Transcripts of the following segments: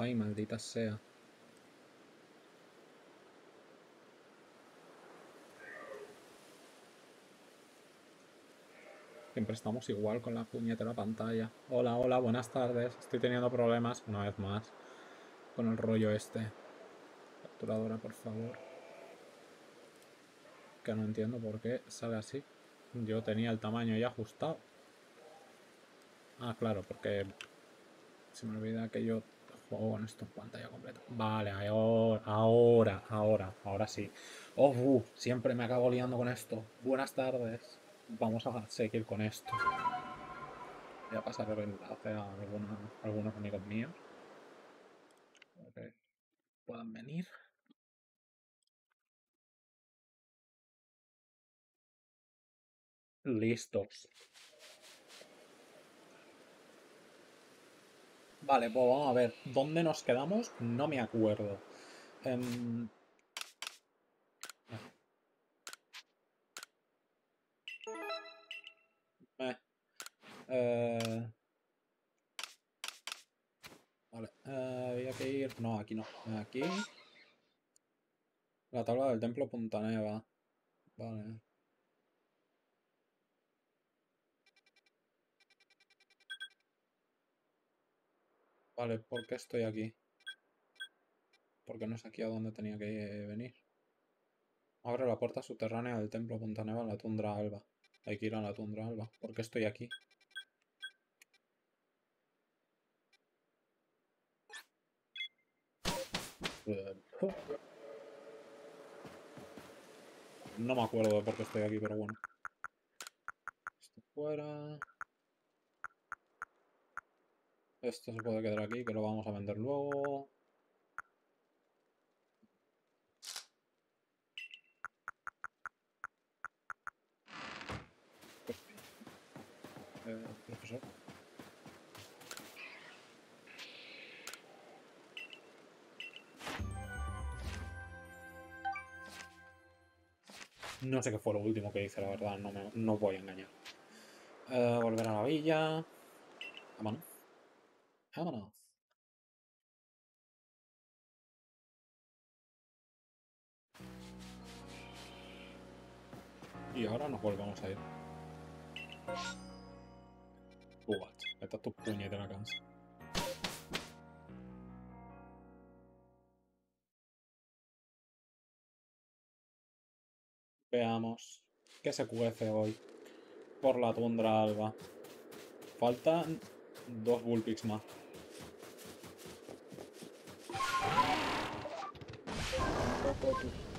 Ay, maldita sea. Siempre estamos igual con la puñetera pantalla. Hola, hola, buenas tardes. Estoy teniendo problemas, una vez más, con el rollo este. Capturadora, por favor. Que no entiendo por qué sale así. Yo tenía el tamaño ya ajustado. Ah, claro, porque se me olvida que yo juego con esto en pantalla completa. Vale, ahora, ahora, ahora, ahora sí. Oh, uh, siempre me acabo liando con esto. Buenas tardes vamos a seguir con esto. Voy a pasar el enlace a algunos, amigos míos. Para puedan venir. Listos. Vale, pues vamos a ver. ¿Dónde nos quedamos? No me acuerdo. Em, Eh, vale, eh, había que ir... No, aquí no. Aquí. La tabla del templo Punta Neva. Vale. Vale, ¿por qué estoy aquí? Porque no es aquí a donde tenía que venir. Abre la puerta subterránea del templo Punta Neva en la tundra alba. Hay que ir a la tundra alba. ¿Por qué estoy aquí? No me acuerdo de por qué estoy aquí, pero bueno. Esto fuera. Esto se puede quedar aquí, que lo vamos a vender luego. Eh. No sé qué fue lo último que hice, la verdad, no, me, no voy a engañar. Eh, volver a la villa. Vámonos. Vámonos. Y ahora nos volvemos a ir. What? Esta es tu puñetera cansa. Veamos qué se cuece hoy por la tundra alba. Faltan dos Bullpix más. Me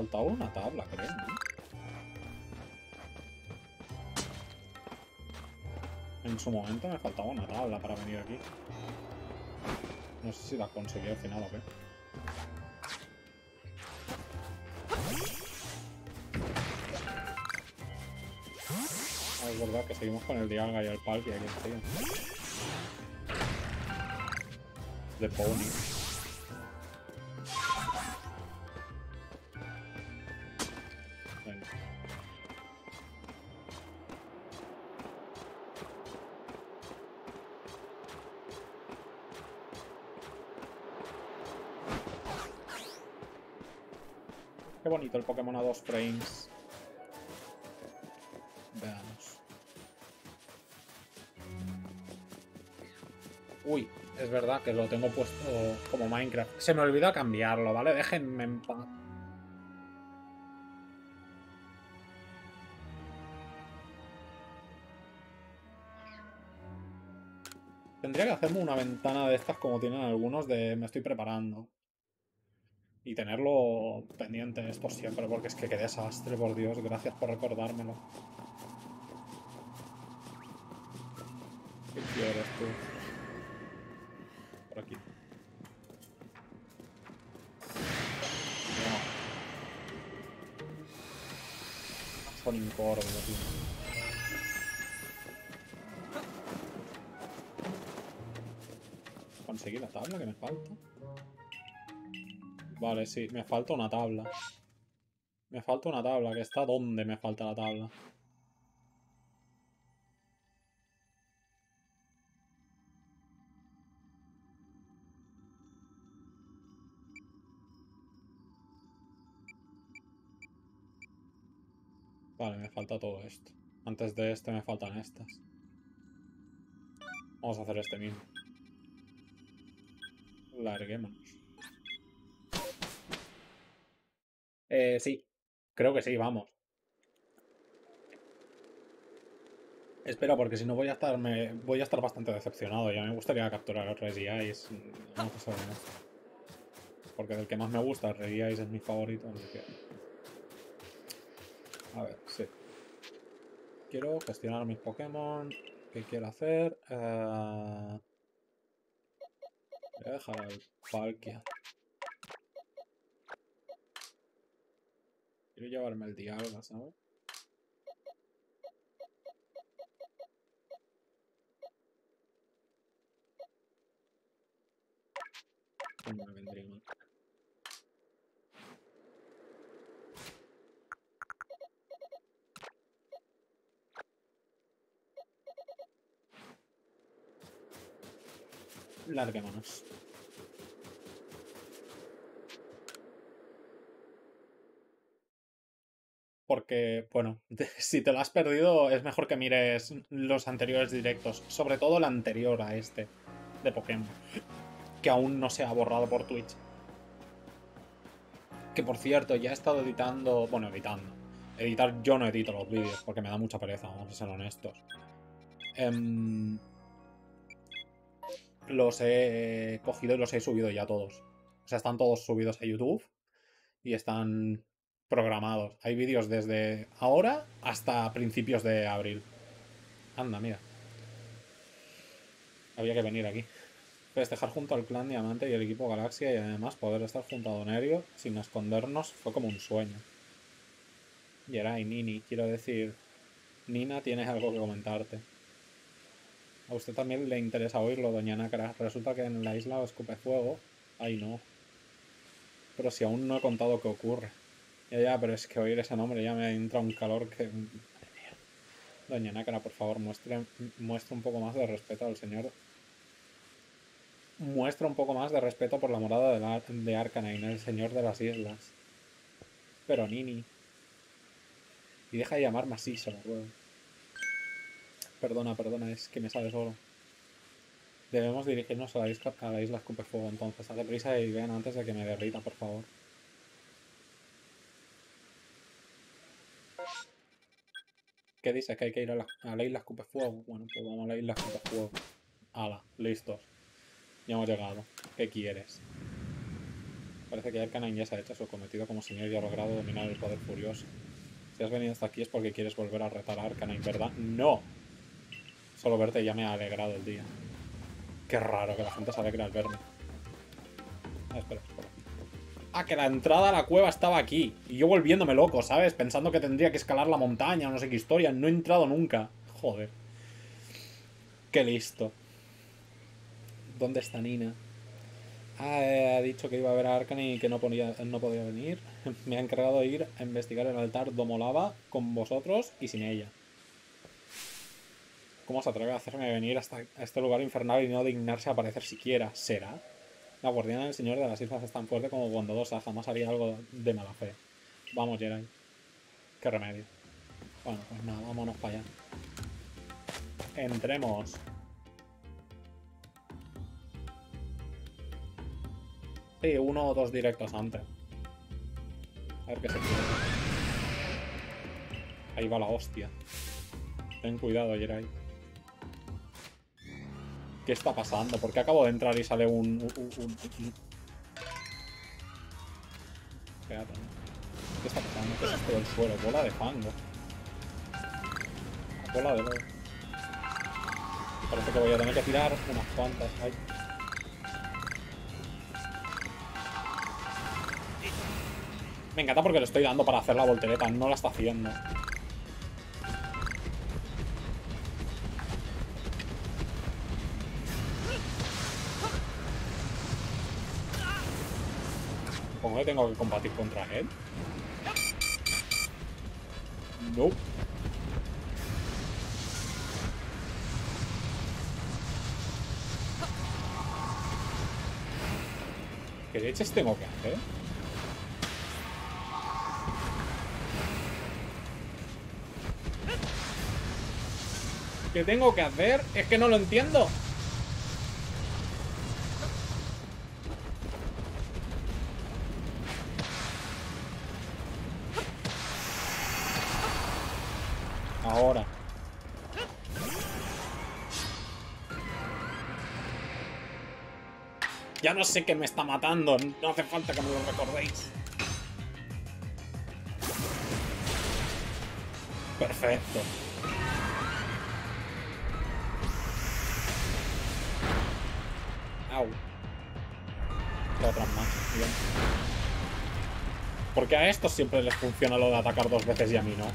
faltaba una tabla, creo, En su momento me faltaba una tabla para venir aquí. No sé si la conseguí al final o qué. Ah, es verdad que seguimos con el Dialga y el Palki aquí encima. De Pony. El Pokémon a dos frames. Veamos. Uy, es verdad que lo tengo puesto como Minecraft. Se me olvida cambiarlo, ¿vale? Déjenme en paz. Tendría que hacerme una ventana de estas como tienen algunos de me estoy preparando. Y tenerlo pendiente esto siempre, porque es que qué desastre, por Dios. Gracias por recordármelo. ¿Qué quieres tú? Por aquí. No. Son incórdios, tío. conseguir la tabla que me falta? Vale, sí, me falta una tabla. Me falta una tabla, que está donde me falta la tabla. Vale, me falta todo esto. Antes de este me faltan estas. Vamos a hacer este mismo. Larguémonos. Eh, sí. Creo que sí, vamos. Espera, porque si no voy a estar me, voy a estar bastante decepcionado. Ya me gustaría capturar a Red Eyes. Vamos a ser Porque del que más me gusta, Red Eyes es mi favorito, así que... A ver, sí. Quiero gestionar mis Pokémon. ¿Qué quiero hacer? Eh... Voy a dejar al Palkia. Quiero llevarme el Dialga, ¿sabes? No me vendría mal. larguémonos. Porque, bueno, si te lo has perdido, es mejor que mires los anteriores directos. Sobre todo el anterior a este de Pokémon. Que aún no se ha borrado por Twitch. Que por cierto, ya he estado editando. Bueno, editando. Editar yo no edito los vídeos porque me da mucha pereza, vamos a ser honestos. Eh, los he cogido y los he subido ya todos. O sea, están todos subidos a YouTube y están programados. Hay vídeos desde ahora hasta principios de abril. Anda, mira. Había que venir aquí. Festejar junto al clan Diamante y el equipo Galaxia y además poder estar junto a Donerio sin escondernos fue como un sueño. Y era y Nini, quiero decir, Nina, tienes algo que comentarte. A usted también le interesa oírlo, doña Nácara. Resulta que en la isla escupe fuego. Ay, no. Pero si aún no he contado qué ocurre. Ya, ya, pero es que oír ese nombre ya me entra un calor que... Doña Nácara, por favor, muestre, muestre un poco más de respeto al señor. Muestra un poco más de respeto por la morada de, la, de Arcanine, el señor de las islas. Pero Nini. Y deja de se lo ruego. Perdona, perdona, es que me sale solo. Debemos dirigirnos a la isla, a la isla Escupefuego, entonces. Haz prisa y vean antes de que me derrita, por favor. ¿Qué dice? Que hay que ir a la, a la isla Escupefuego. Bueno, pues vamos a la isla Escupefuego. Hala, listos. Ya hemos llegado. ¿Qué quieres? Parece que Arcanine ya se ha hecho su cometido como señor y ha logrado dominar el poder furioso. Si has venido hasta aquí es porque quieres volver a retar a Arcanine, ¿verdad? ¡No! Solo verte ya me ha alegrado el día. Qué raro que la gente se alegre al verme. Ah, espera. Ah, que la entrada a la cueva estaba aquí. Y yo volviéndome loco, ¿sabes? Pensando que tendría que escalar la montaña o no sé qué historia. No he entrado nunca. Joder. Qué listo. ¿Dónde está Nina? Ah, eh, ha dicho que iba a ver a Arcane y que no, no podía venir. Me ha encargado de ir a investigar el altar Domolava con vosotros y sin ella. ¿Cómo se atreve a hacerme venir hasta este lugar infernal y no dignarse a aparecer siquiera? ¿Será? La guardiana del Señor de las Islas es tan fuerte como bondadosa, jamás haría algo de mala fe. Vamos, Jerai. Qué remedio. Bueno, pues nada, vámonos para allá. Entremos. Sí, uno o dos directos antes. A ver qué se quiere. Ahí va la hostia. Ten cuidado, Jerai. ¿Qué está pasando? ¿Por qué acabo de entrar y sale un... ¿Qué está pasando? ¿Qué es esto del suelo? Bola de fango. Bola de. Parece que voy a tener que tirar unas cuantas. Me encanta porque le estoy dando para hacer la voltereta. No la está haciendo. ¿Cómo tengo que combatir contra él? No. ¿Qué leches tengo que hacer? ¿Qué tengo que hacer? Es que no lo entiendo. Ya no sé qué me está matando. No hace falta que me lo recordéis. Perfecto. Au. Otras más. Bien. Porque a estos siempre les funciona lo de atacar dos veces y a mí no.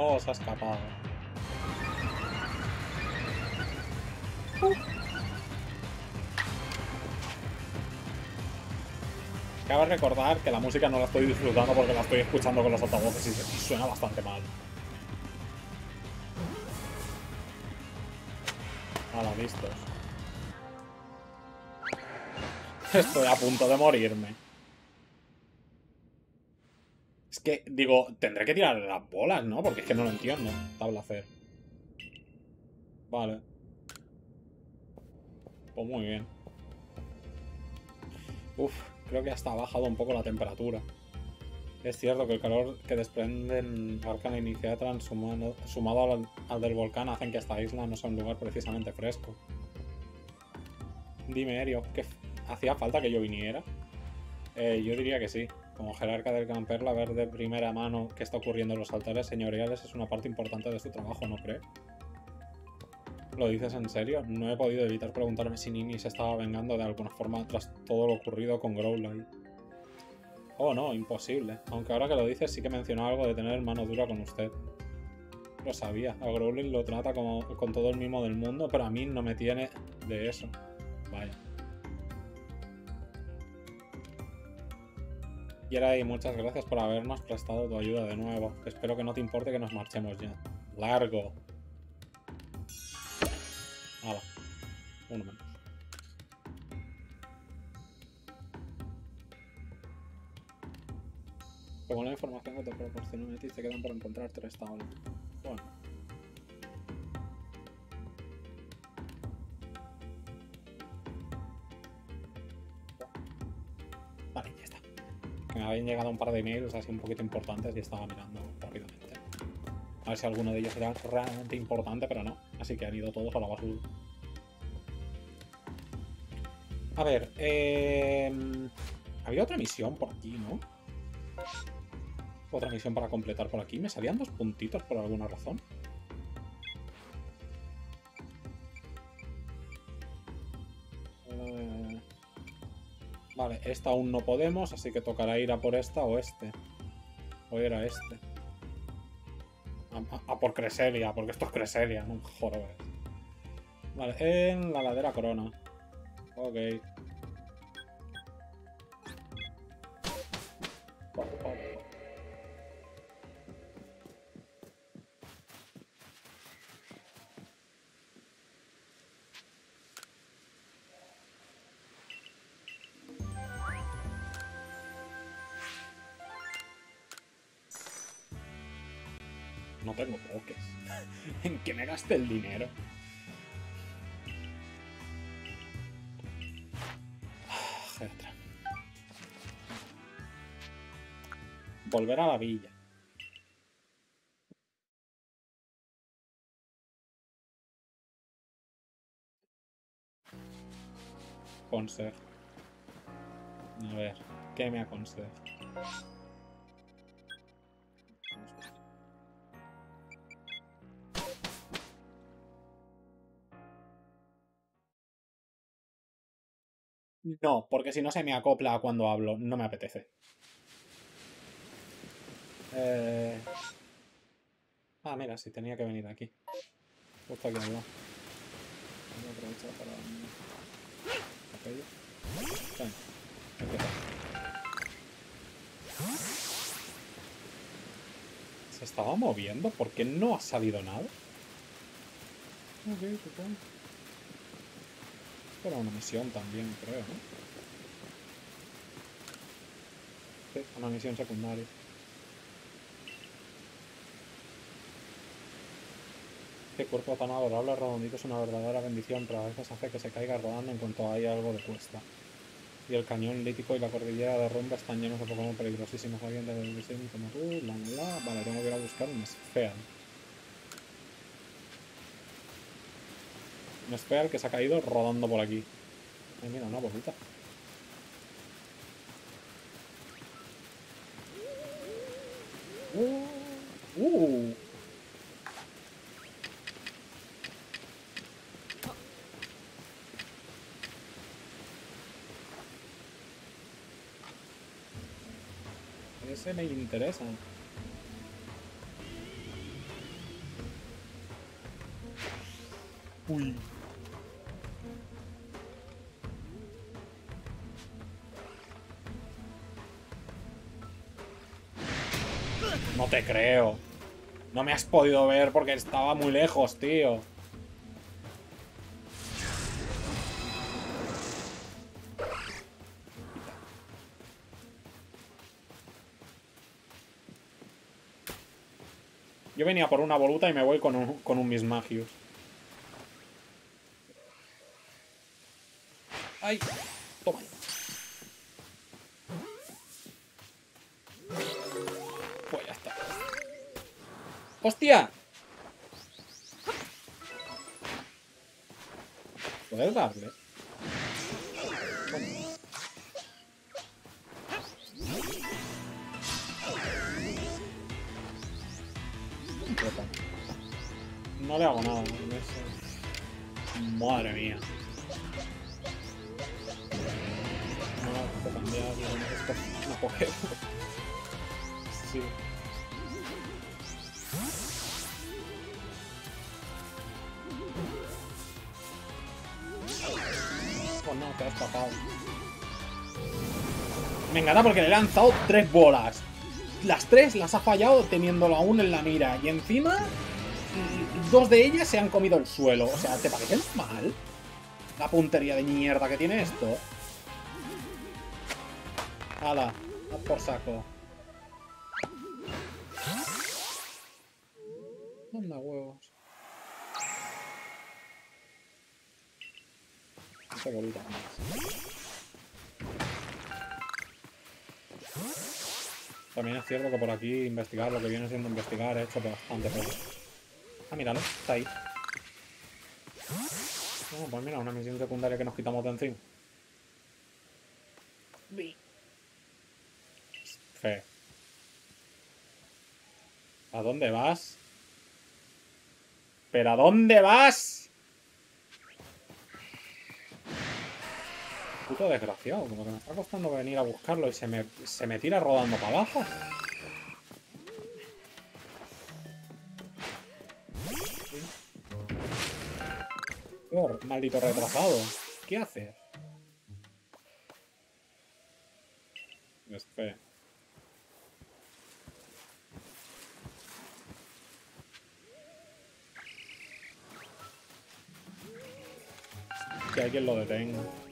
Oh, se ha escapado. Cabe recordar que la música no la estoy disfrutando porque la estoy escuchando con los altavoces y y suena bastante mal. Ahora, listos. Estoy a punto de morirme. Que, digo, tendré que tirar las bolas, ¿no? Porque es que no lo entiendo. Tabla hacer. Vale. Pues muy bien. Uf, creo que hasta ha bajado un poco la temperatura. Es cierto que el calor que desprenden Arcana y Iniciatran sumado, sumado al, al del volcán hacen que esta isla no sea un lugar precisamente fresco. Dime, Erio, ¿qué f- hacía falta que yo viniera? Eh, yo diría que sí. Como jerarca del Camperla, ver de primera mano qué está ocurriendo en los altares señoriales es una parte importante de su trabajo, ¿no cree? ¿Lo dices en serio? No he podido evitar preguntarme si Nini se estaba vengando de alguna forma tras todo lo ocurrido con Growlite. Oh, no, imposible. Aunque ahora que lo dices sí que mencionó algo de tener mano dura con usted. Lo sabía. A Growlithe lo trata como, con todo el mimo del mundo, pero a mí no me tiene de eso. Vaya. Y era ahí, muchas gracias por habernos prestado tu ayuda de nuevo. Espero que no te importe que nos marchemos ya. Largo. Nada. Uno menos. Como la información que te proporcionó Metis te quedan por encontrar tres tablas. Bueno. Habían llegado un par de emails así un poquito importantes y estaba mirando rápidamente. A ver si alguno de ellos era realmente importante, pero no. Así que han ido todos a la basura. A ver, eh... había otra misión por aquí, ¿no? Otra misión para completar por aquí. Me salían dos puntitos por alguna razón. Vale, esta aún no podemos, así que tocará ir a por esta o este. O este. A, a- a por Creselia, porque esto es Creselia, no jodas. Vale, en la ladera corona. Ok. Gaste el dinero? Etcétera. Volver a la villa. Consejo. A ver, ¿qué me aconseja? No, porque si no se me acopla cuando hablo, no me apetece. Eh... Ah, mira, sí, tenía que venir aquí. Justo aquí al lado. Voy a aprovechar para... Aquello. Empieza. ¿Se estaba moviendo? ¿Por qué no ha salido nada? Ok, supongo. Era una misión también, creo, ¿no? Una misión secundaria. Este cuerpo tan adorable, redondito, es una verdadera bendición, pero a veces hace que se caiga rodando en cuanto hay algo de cuesta. Y el cañón lítico y la cordillera de rumba están llenos de Pokémon peligrosísimos. Alguien debe decir como tú, la la. Vale, tengo que ir a buscar un Spheal. Un Spheal que se ha caído rodando por aquí. Ay, mira, una bolita. Uh, uh. Ese me interesa. Uy. Te creo. No me has podido ver porque estaba muy lejos, tío. Yo venía por una voluta y me voy con un, con un Mismagius. ¡Ay! ¡Hostia! ¿Puedes darle? Encanta porque le he lanzado tres bolas. Las tres las ha fallado teniéndolo aún en la mira. Y encima, dos de ellas se han comido el suelo. O sea, ¿te parece mal? La puntería de mierda que tiene esto. Haz por saco. Anda huevos. Esa bolita cierto que por aquí investigar lo que viene siendo investigar he hecho bastante poco. Ah, míralo, está ahí. No, pues mira, una misión secundaria que nos quitamos de encima. Fe. ¿A dónde vas? ¿Pero a dónde vas? Puto desgraciado, como que me está costando venir a buscarlo y se me, se me tira rodando para abajo. Por, maldito retrasado. ¿Qué haces? Este. Que alguien lo detenga.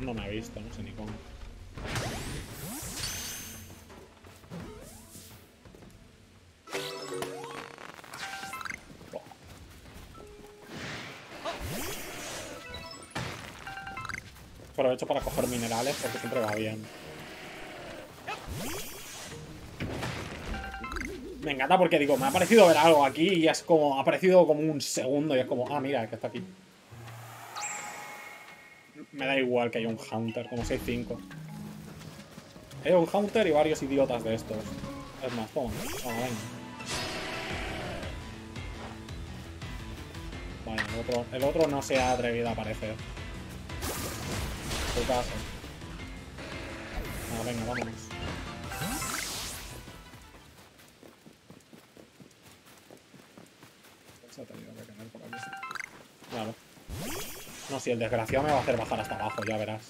No me ha visto, no sé ni cómo. Aprovecho para coger minerales porque siempre va bien. Me encanta porque digo, me ha parecido ver algo aquí y es como, ha aparecido como un segundo y es como, ah, mira, que está aquí. Igual que haya un Haunter, como 6-5. Hay un Haunter y varios idiotas de estos. Es más, toma, toma. Vale, el otro, el otro no se ha atrevido a aparecer. Tu caso. Ah, venga, vámonos. Si el desgraciado me va a hacer bajar hasta abajo, ya verás.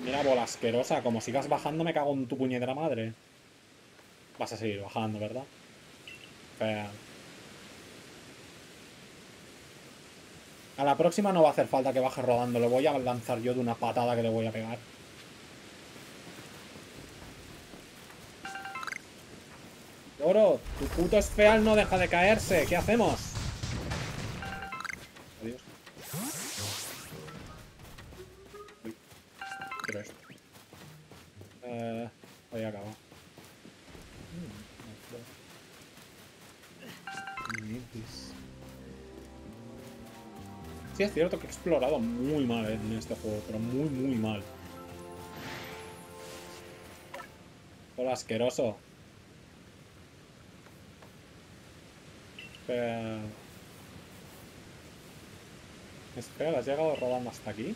Mira, bola asquerosa. Como sigas bajando, me cago en tu puñetera madre. Vas a seguir bajando, ¿verdad? Fea. A la próxima no va a hacer falta que baje rodando. Lo voy a lanzar yo de una patada que le voy a pegar. Oro, tu puto esfeal no deja de caerse. ¿Qué hacemos? Es cierto que he explorado muy mal en este juego, pero muy, muy mal. Hola, asqueroso. Espera. Espera, has llegado rodando hasta aquí.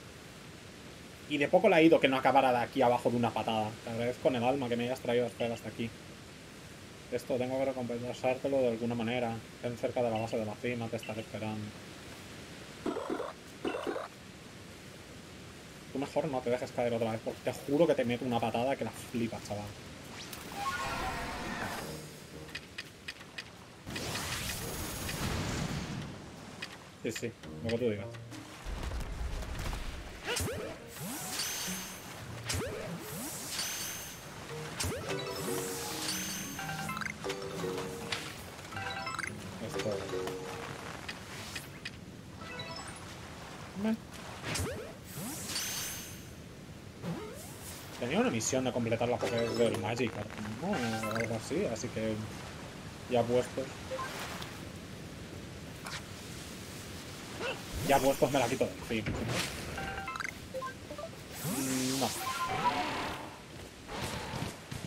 Y de poco le ha ido que no acabara de aquí abajo de una patada. Te agradezco con el alma que me hayas traído espera hasta aquí. Esto tengo que recompensártelo de alguna manera. Ven cerca de la base de la cima, te estaré esperando. Tú mejor no te dejes caer otra vez, porque te juro que te meto una patada que la flipas, chaval. Sí, sí, lo que tú digas. De completar la Pokédex del Magikarp, ¿no? Algo así, así que... Ya puestos. Ya puestos me la quito encima. Mm, No.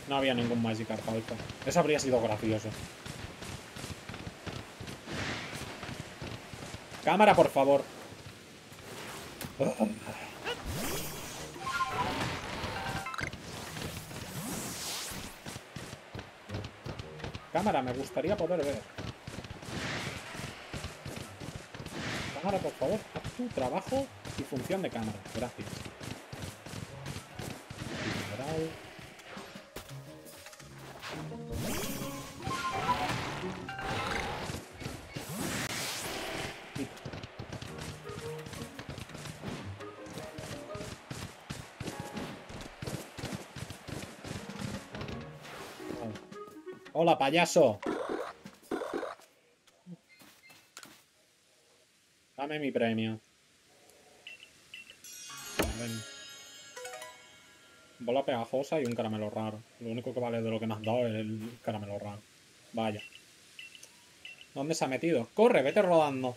No había ningún Magikarp alto. Eso habría sido gracioso. Cámara, por favor. Cámara, me gustaría poder ver. Cámara, por favor, haz tu trabajo y función de cámara. Gracias. Hola, payaso. Dame mi premio. Ven. Bola pegajosa y un caramelo raro. Lo único que vale de lo que me has dado es el caramelo raro. Vaya. ¿Dónde se ha metido? ¡Corre! Vete rodando.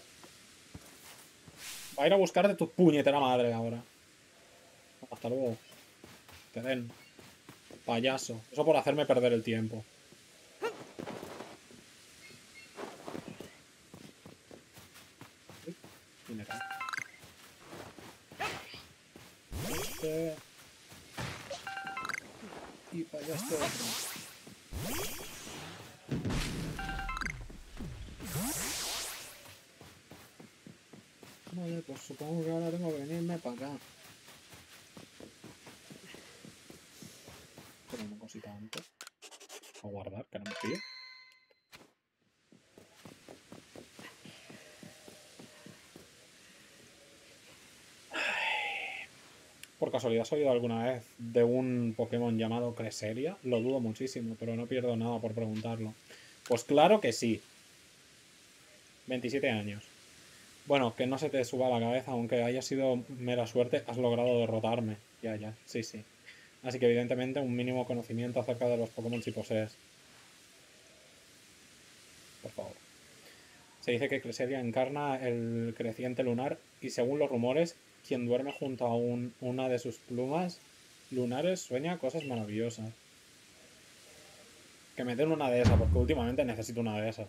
Va a ir a buscar de tu puñetera madre ahora. Hasta luego. Te den. Payaso. Eso por hacerme perder el tiempo. Has oído alguna vez de un Pokémon llamado Creseria? Lo dudo muchísimo, pero no pierdo nada por preguntarlo. Pues claro que sí. 27 años. Bueno, que no se te suba la cabeza, aunque haya sido mera suerte, has logrado derrotarme. Ya, ya, sí, sí. Así que evidentemente un mínimo conocimiento acerca de los Pokémon si posees. Por favor. Se dice que Creseria encarna el creciente lunar y según los rumores, quien duerme junto a una de sus plumas lunares sueña cosas maravillosas. Que me den una de esas, porque últimamente necesito una de esas.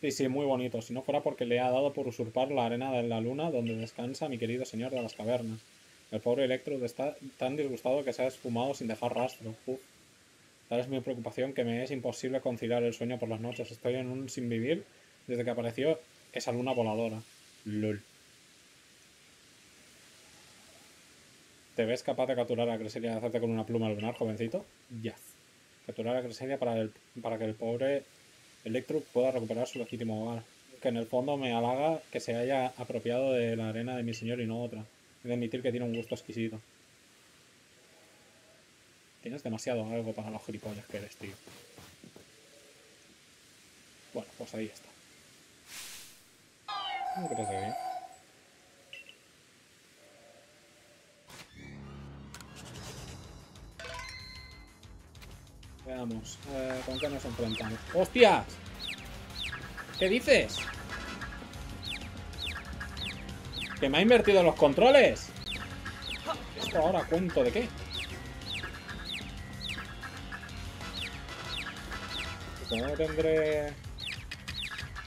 Sí, sí, muy bonito. Si no fuera porque le ha dado por usurpar la arena de la luna donde descansa mi querido señor de las cavernas. El pobre Electro está tan disgustado que se ha esfumado sin dejar rastro. Tal es mi preocupación que me es imposible conciliar el sueño por las noches. Estoy en un sin vivir desde que apareció esa luna voladora. LOL. ¿Te ves capaz de capturar a Creselia y hacerte con una pluma lunar, jovencito? Yes. Capturar a Creselia para, para que el pobre Electro pueda recuperar su legítimo hogar. Que en el fondo me halaga que se haya apropiado de la arena de mi señor y no otra. He de admitir que tiene un gusto exquisito. Tienes demasiado algo para los gilipollas que eres, tío. Bueno, pues ahí está. ¿Cómo que bien? Veamos, eh, ¿con qué nos enfrentamos? ¡Hostias! ¿Qué dices? ¿Que me ha invertido los controles? ¿Esto ahora cuento de qué? ¿Cómo tendré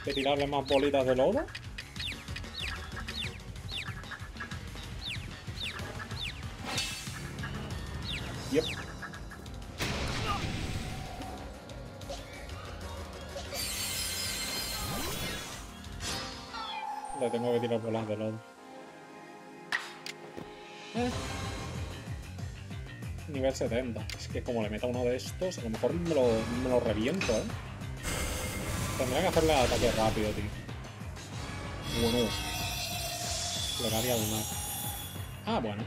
que tirarle más bolitas de lodo? Eh. Nivel 70. Es que como le meta uno de estos, a lo mejor me lo, me lo reviento, ¿eh? Tendría que hacerle ataque rápido, tío. Bueno. Plegaria lunar. Ah, bueno.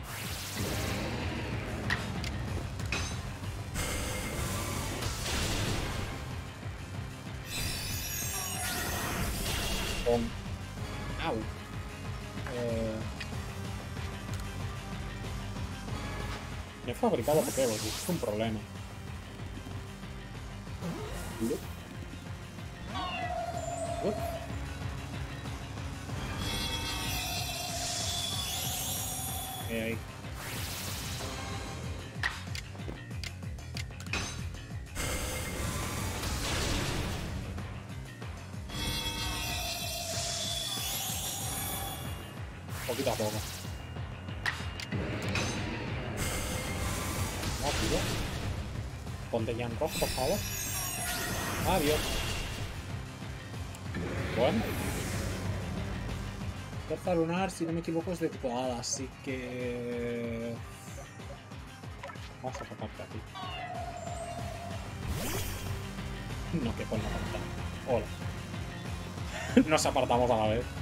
Con Au. Eh... He fabricado Pokéballs, es un problema. Por favor. Adiós. Bueno. Fuerza lunar, si no me equivoco, es de tipo hada, así que... Vamos a sacarte a ti. No, que pone la Hola. Nos apartamos a la vez.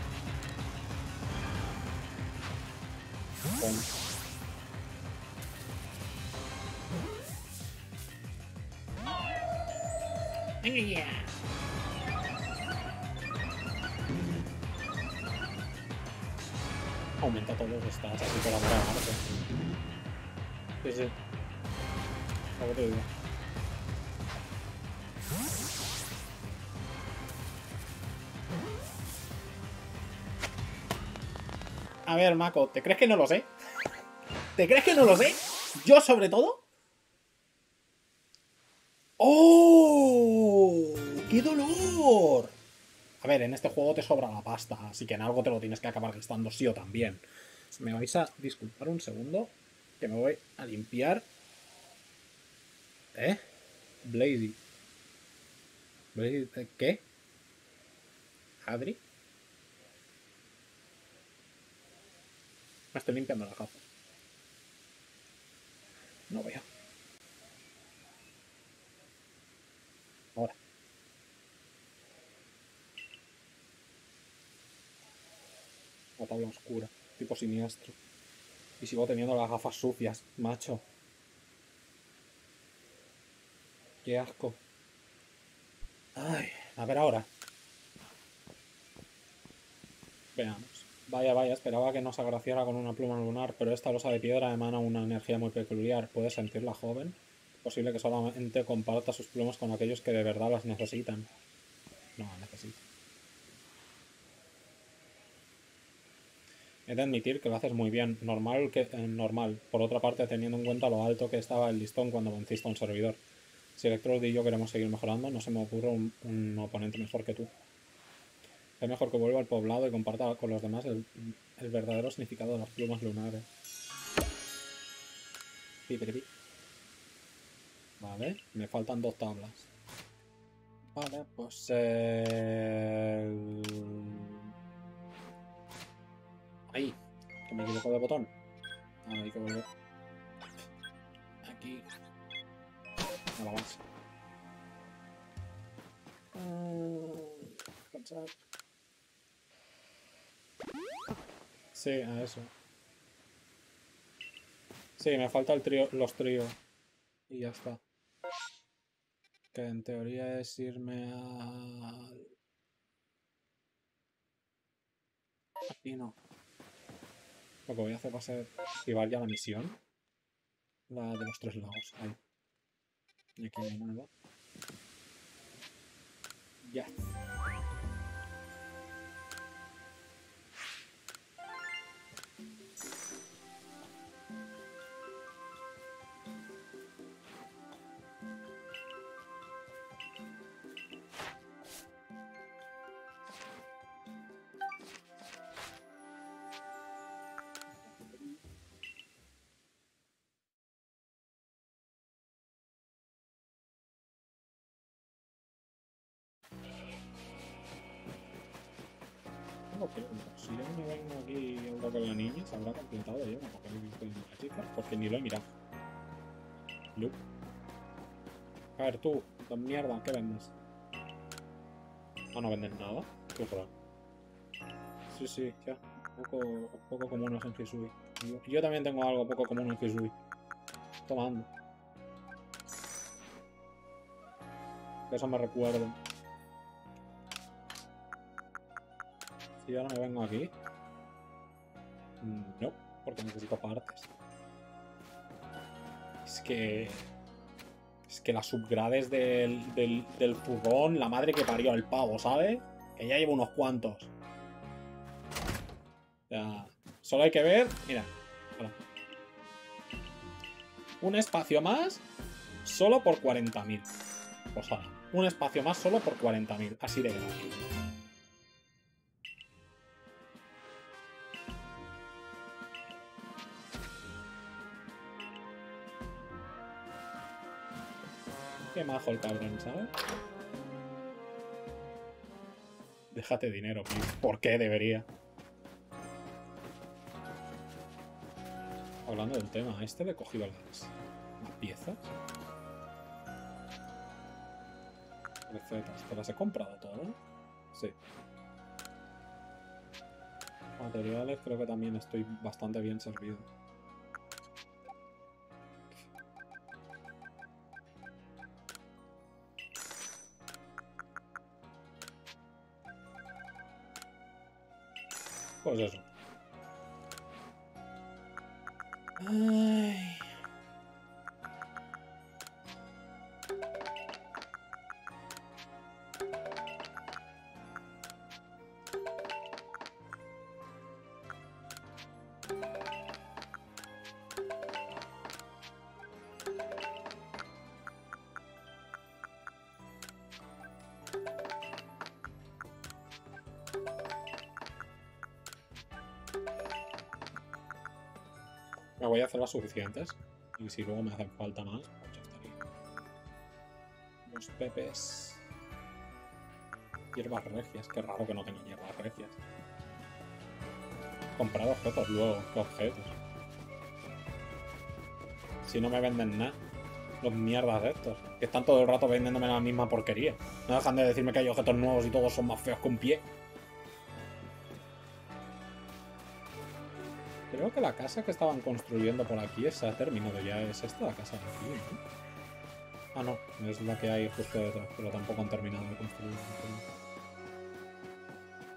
Ver, Mako, ¿te crees que no lo sé? ¿Te crees que no lo sé? ¿Yo sobre todo? ¡Oh! ¡Qué dolor! A ver, en este juego te sobra la pasta, así que en algo te lo tienes que acabar gastando sí o también. Me vais a disculpar un segundo, que me voy a limpiar. ¿Eh? Blazy. Blazy ¿Qué? ¿Adri? Me estoy limpiando la gafa. No veo. Ahora. La tabla oscura, tipo siniestro. Y sigo teniendo las gafas sucias, macho. Qué asco. Ay, a ver ahora. Veamos. Vaya, vaya, esperaba que nos agraciara con una pluma lunar, pero esta losa de piedra emana una energía muy peculiar. ¿Puedes sentirla, joven? Es posible que solamente comparta sus plumas con aquellos que de verdad las necesitan. No, necesito. He de admitir que lo haces muy bien. Normal que eh, normal. Por otra parte, teniendo en cuenta lo alto que estaba el listón cuando venciste a un servidor. Si Electrode y yo queremos seguir mejorando, no se me ocurre un oponente mejor que tú. Es mejor que vuelva al poblado y comparta con los demás el, verdadero significado de las plumas lunares. Vale, me faltan dos tablas. Vale, pues... Eh... Ahí, que me equivoco de botón. Ahora hay que volver. Aquí. A la base. Sí, a eso. Sí, me falta el trío, los tríos. Y ya está. Que en teoría es irme a... Aquí no. Lo que voy a hacer va a ser activar ya la misión. La de los tres lagos. Ahí. Y aquí hay nada. Ya. Ok, Si yo me vengo aquí a hablar con la niña, se habrá completado ya, porque he visto la chica, porque ni lo he mirado. A ver, tú, de mierda, ¿qué vendes? Ah, no vendes nada. Qué raro. Sí, sí, ya. Poco, poco comunes en Hisui. Yo, yo también tengo algo poco común en Hisui. Tomando. Eso me recuerdo. Si ahora me vengo aquí. Mm, No, porque necesito partes. Es que. Es que las upgrades del, del, del furgón, la madre que parió el pavo, ¿sabes? Que ya llevo unos cuantos. Ya. Solo hay que ver. Mira. Un espacio más. Solo por 40.000. Pues ahora. Un espacio más solo por 40.000. Así de grande. Qué majo el cabrón, ¿sabes? Déjate dinero, please. ¿Por qué debería? Hablando del tema, ¿a este le he cogido las, las piezas. Recetas, ¿te las he comprado todas? Sí. Materiales creo que también estoy bastante bien servido. Pues Suficientes. Y si luego me hacen falta más, pues ya estaría. Los pepes. Hierbas regias. Qué raro que no tenga hierbas regias. Comprar objetos luego. ¿Qué objetos? Si no me venden nada. Los mierdas estos. Que están todo el rato vendiéndome la misma porquería. No dejan de decirme que hay objetos nuevos y todos son más feos que un pie. Casa que estaban construyendo por aquí se ha terminado ya. Es esta la casa de aquí, ¿no? Ah, no. Es la que hay justo detrás, pero tampoco han terminado de construir.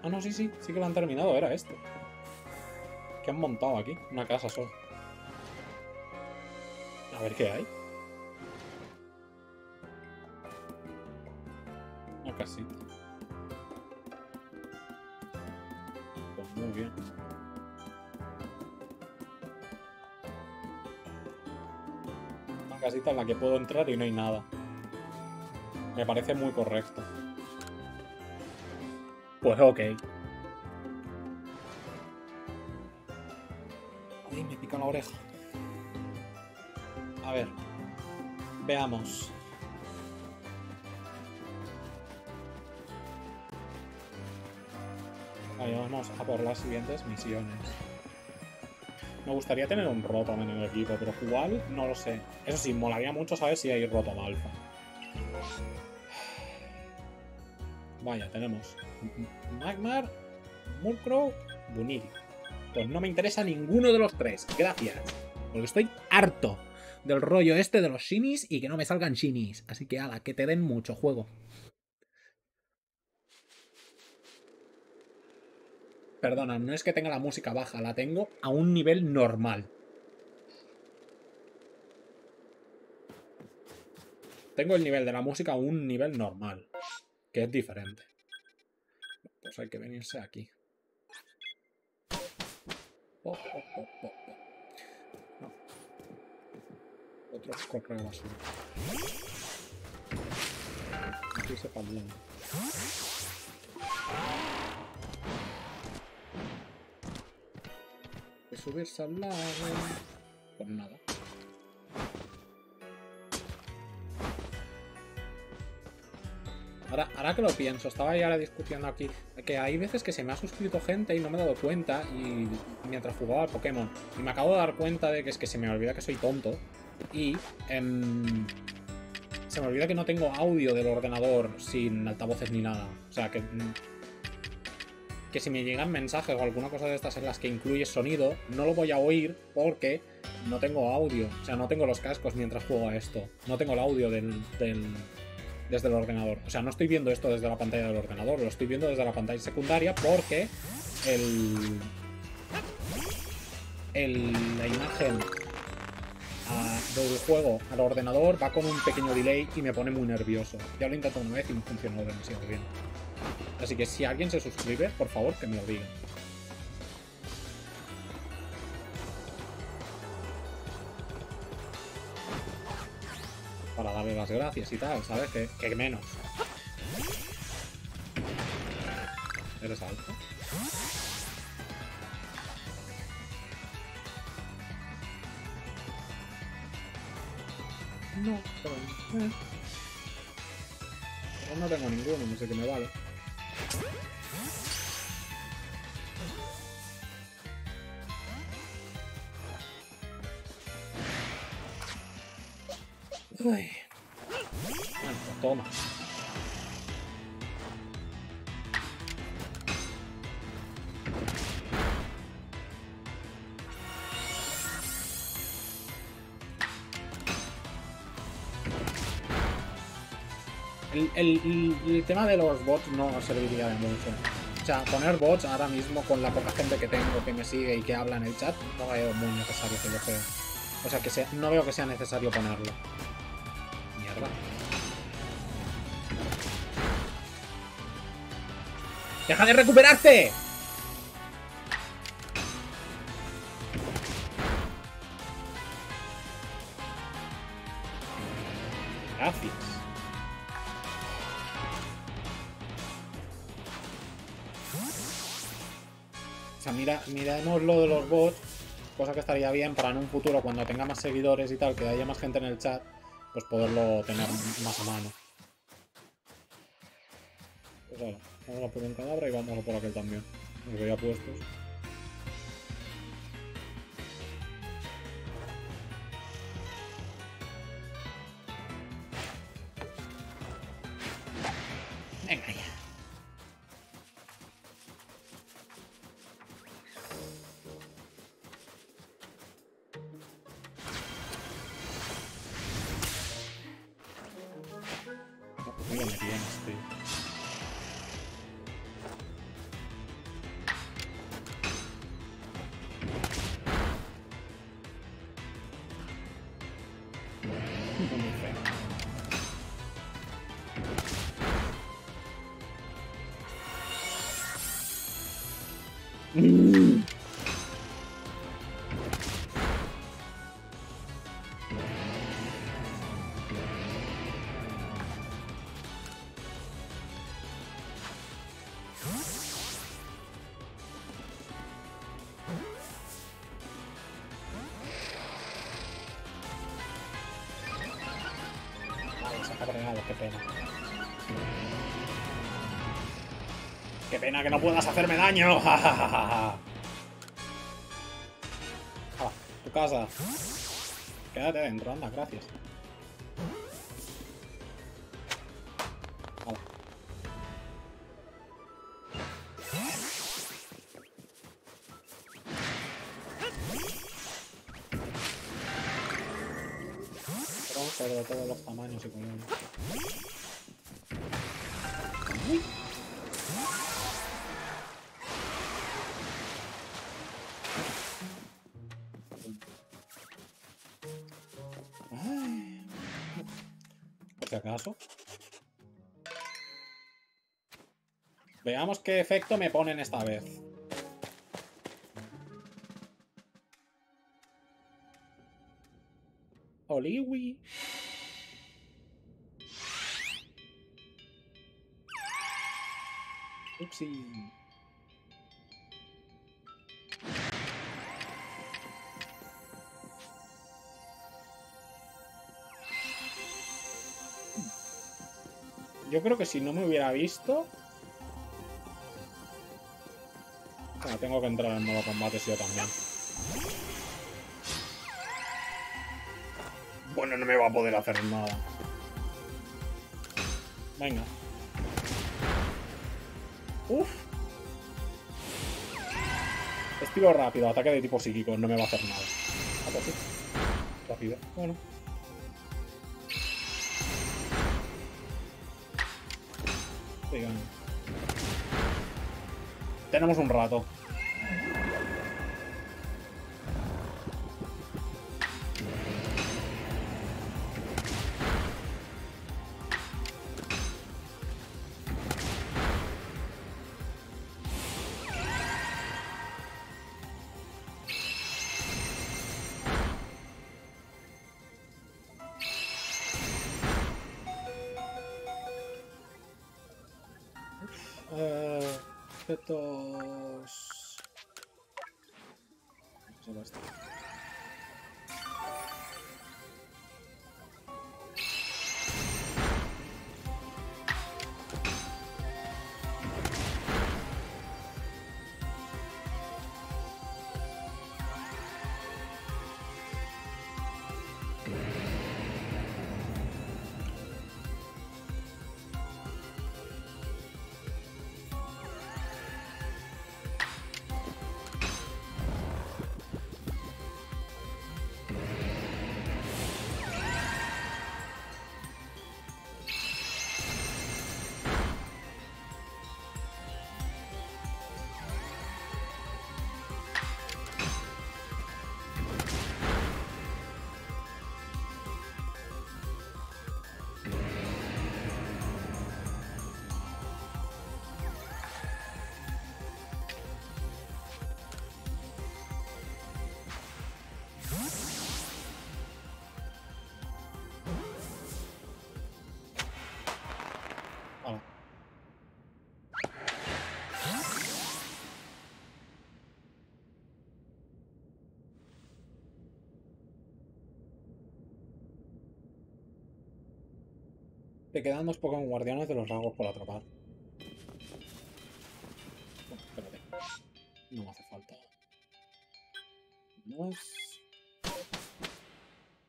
Ah, no, sí, sí. Sí que lo han terminado. Era esto. ¿Qué han montado aquí? Una casa solo. A ver qué hay. En la que puedo entrar y no hay nada. Me parece muy correcto. Pues ok. Ay, me pica la oreja. A ver. Veamos. Vale, vamos a por las siguientes misiones. Me gustaría tener un Rotom en el equipo, pero jugar no lo sé. Eso sí, molaría mucho saber si hay Rotom Alpha. Vaya, tenemos Magmar, Murkrow, Buniri. Pues no me interesa ninguno de los tres. Gracias. Porque estoy harto del rollo este de los shinis y que no me salgan shinis. Así que ala, que te den mucho juego. Perdona, no es que tenga la música baja, la tengo a un nivel normal. Tengo el nivel de la música a un nivel normal, que es diferente. Pues hay que venirse aquí. Otro correo basura. Aquí se subirse al lago. Pues nada. Ahora, que lo pienso, estaba ya ahora discutiendo aquí que hay veces que se me ha suscrito gente y no me he dado cuenta y mientras jugaba al Pokémon. Y me acabo de dar cuenta de que es que se me olvida que soy tonto. Y em, se me olvida que no tengo audio del ordenador sin altavoces ni nada. O sea, que, que si me llegan mensajes o alguna cosa de estas en las que incluye sonido, no lo voy a oír porque no tengo audio. O sea, no tengo los cascos mientras juego a esto. No tengo el audio del, desde el ordenador. O sea, no estoy viendo esto desde la pantalla del ordenador, lo estoy viendo desde la pantalla secundaria porque el, la imagen a, del juego al ordenador va con un pequeño delay y me pone muy nervioso. Ya lo he intentado una vez y no funcionó demasiado bien. Así que si alguien se suscribe, por favor que me lo diga. para darle las gracias y tal, ¿sabes? Que, que menos. ¿Eres alto? No, pero... Eh. Pero no tengo ninguno, no sé qué me vale. Ay. Bueno, toma. El, tema de los bots no serviría de mucho. O sea, poner bots ahora mismo con la poca gente que tengo que me sigue y que habla en el chat, no veo muy necesario que lo sea. O sea, que sea, no veo que sea necesario ponerlo. ¡Deja de recuperarte! O sea, mira, miremos lo de los bots, cosa que estaría bien para en un futuro, cuando tenga más seguidores y tal, que haya más gente en el chat, pues poderlo tener más a mano. Pues ahora, vamos a por un cadáver y vamos a por aquel también. Los ya puestos. Venga ya. Vale, se ha cargado, pena. Qué pena que no puedas hacerme daño. Ah, tu casa. Quédate dentro, anda, gracias. Veamos qué efecto me ponen esta vez. Oliwi. Upsi. Yo creo que si no me hubiera visto... tengo que entrar en modo combate yo también. Bueno, no me va a poder hacer nada. Venga. Uf. Estilo rápido, ataque de tipo psíquico, no me va a hacer nada. Ataque. Rápido. Bueno. Sigan. Tenemos un rato. Te quedan dos Pokémon guardianes de los rasgos por atrapar. Espérate. No me hace falta.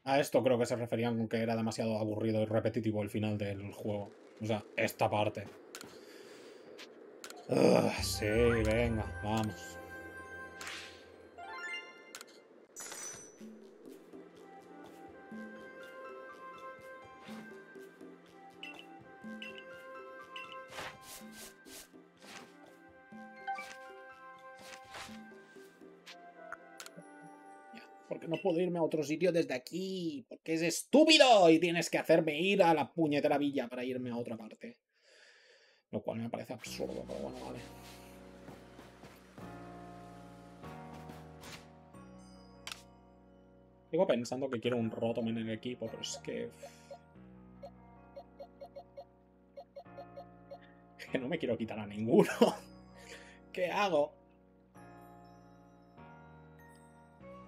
A esto creo que se referían con que era demasiado aburrido y repetitivo el final del juego. O sea, esta parte. Sí, venga, vamos. A otro sitio desde aquí. Porque es estúpido y tienes que hacerme ir a la puñetera villa para irme a otra parte. Lo cual me parece absurdo, pero bueno, vale. Sigo pensando que quiero un Rotom en el equipo, pero es que... Que no me quiero quitar a ninguno. ¿Qué hago?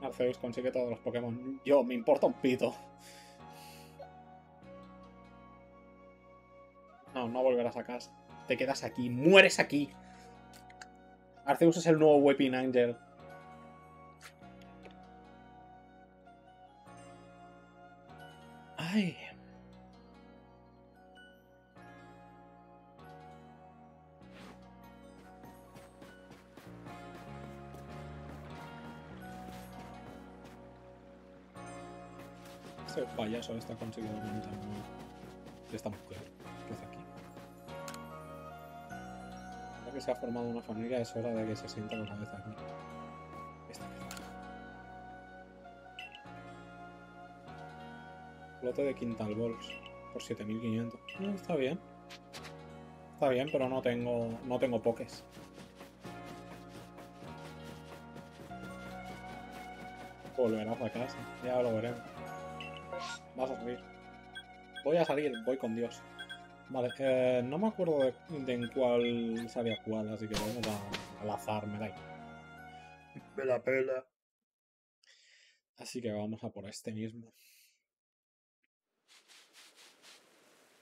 Arceus consigue todos los Pokémon. Yo, me importa un pito. No, no volverás a casa. Te quedas aquí. Mueres aquí. Arceus es el nuevo Weeping Angel. Ay. Ese payaso está consiguiendo montar de esta mujer. ¿Qué hace aquí? Ya que se ha formado una familia, es hora de que se sienta con la cabeza aquí. Esta que. Lote de Quintal Balls por 7500. No, está bien. Está bien, pero no tengo no tengo pokés. Volverás a casa, ya lo veremos. Vas a salir. Voy a salir, voy con Dios. Vale, eh, no me acuerdo de, de en cuál sabía cuál, así que vamos a, al azar, me da igual. Me la pela. Así que vamos a por este mismo.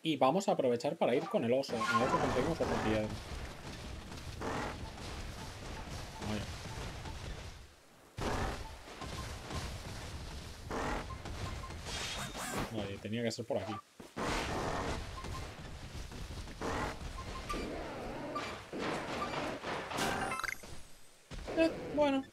Y vamos a aprovechar para ir con el oso. A ver si conseguimos otra piedra. Tenía que ser por aquí. Eh, bueno.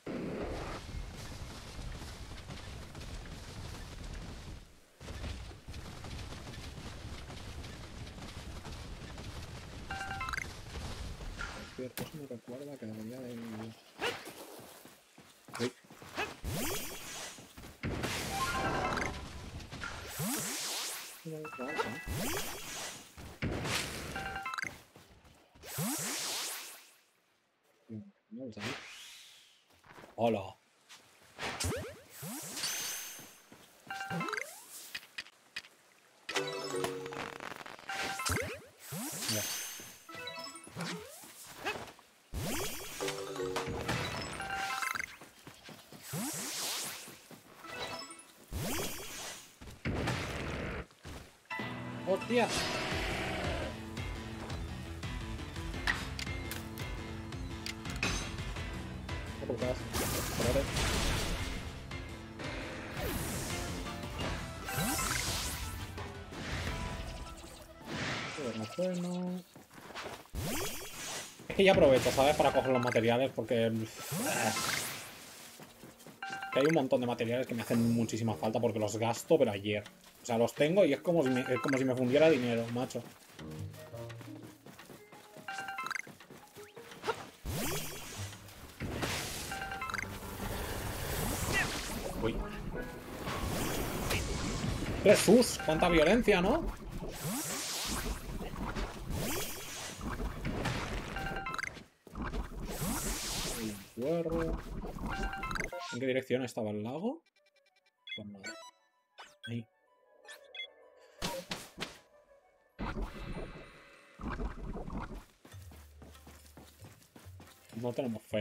Bueno. Es que ya aprovecho, ¿sabes? Para coger los materiales porque... eh, hay un montón de materiales que me hacen muchísima falta porque los gasto, pero ayer. O sea, los tengo y es como si me, es como si me fundiera dinero, macho. Uy. Jesús, cuánta violencia, ¿no? ¿En qué dirección estaba el lago?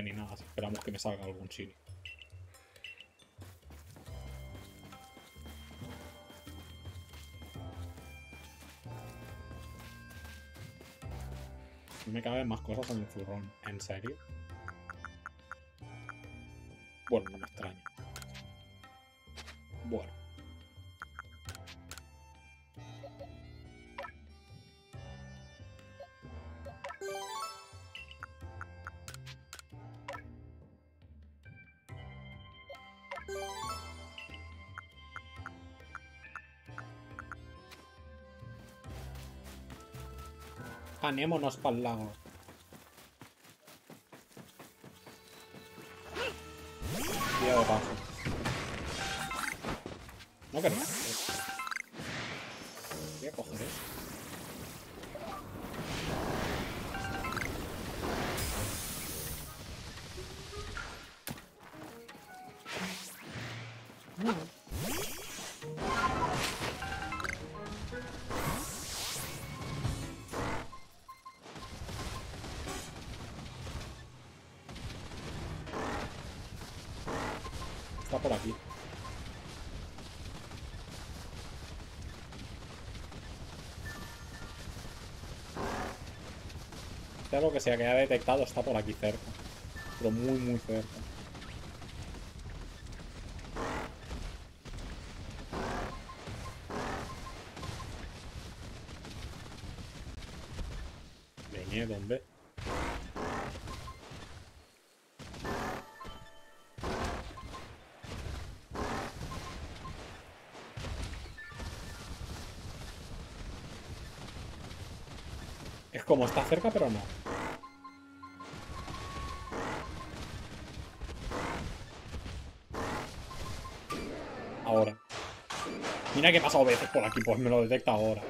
Ni nada, esperamos que me salga algún chili. No me caben más cosas en el zurrón. ¿En serio? Bueno, no me extraña. Bueno. Anémonos para el. Sea lo que sea que haya detectado, está por aquí cerca. Pero muy, muy cerca. De miedo, hombre. Como está cerca, pero no. Mira que he pasado veces por aquí, pues me lo detecta ahora.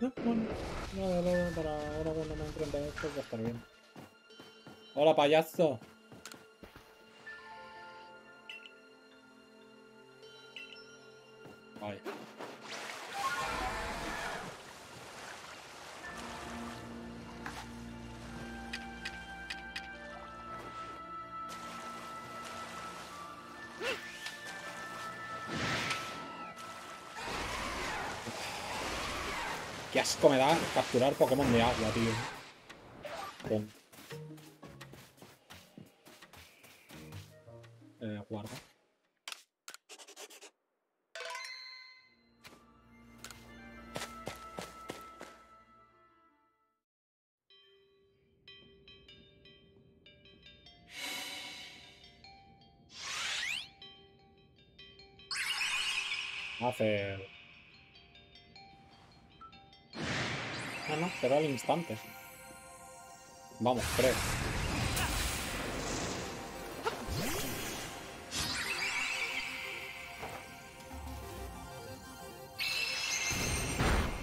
Ah, Bueno, no, no, no, para ahora cuando me enfrente a esto va a estar bien. Hola, payaso. Qué asco me da capturar Pokémon de agua, tío. Eh, guarda. Hacer... No, pero al instante. Vamos, tres.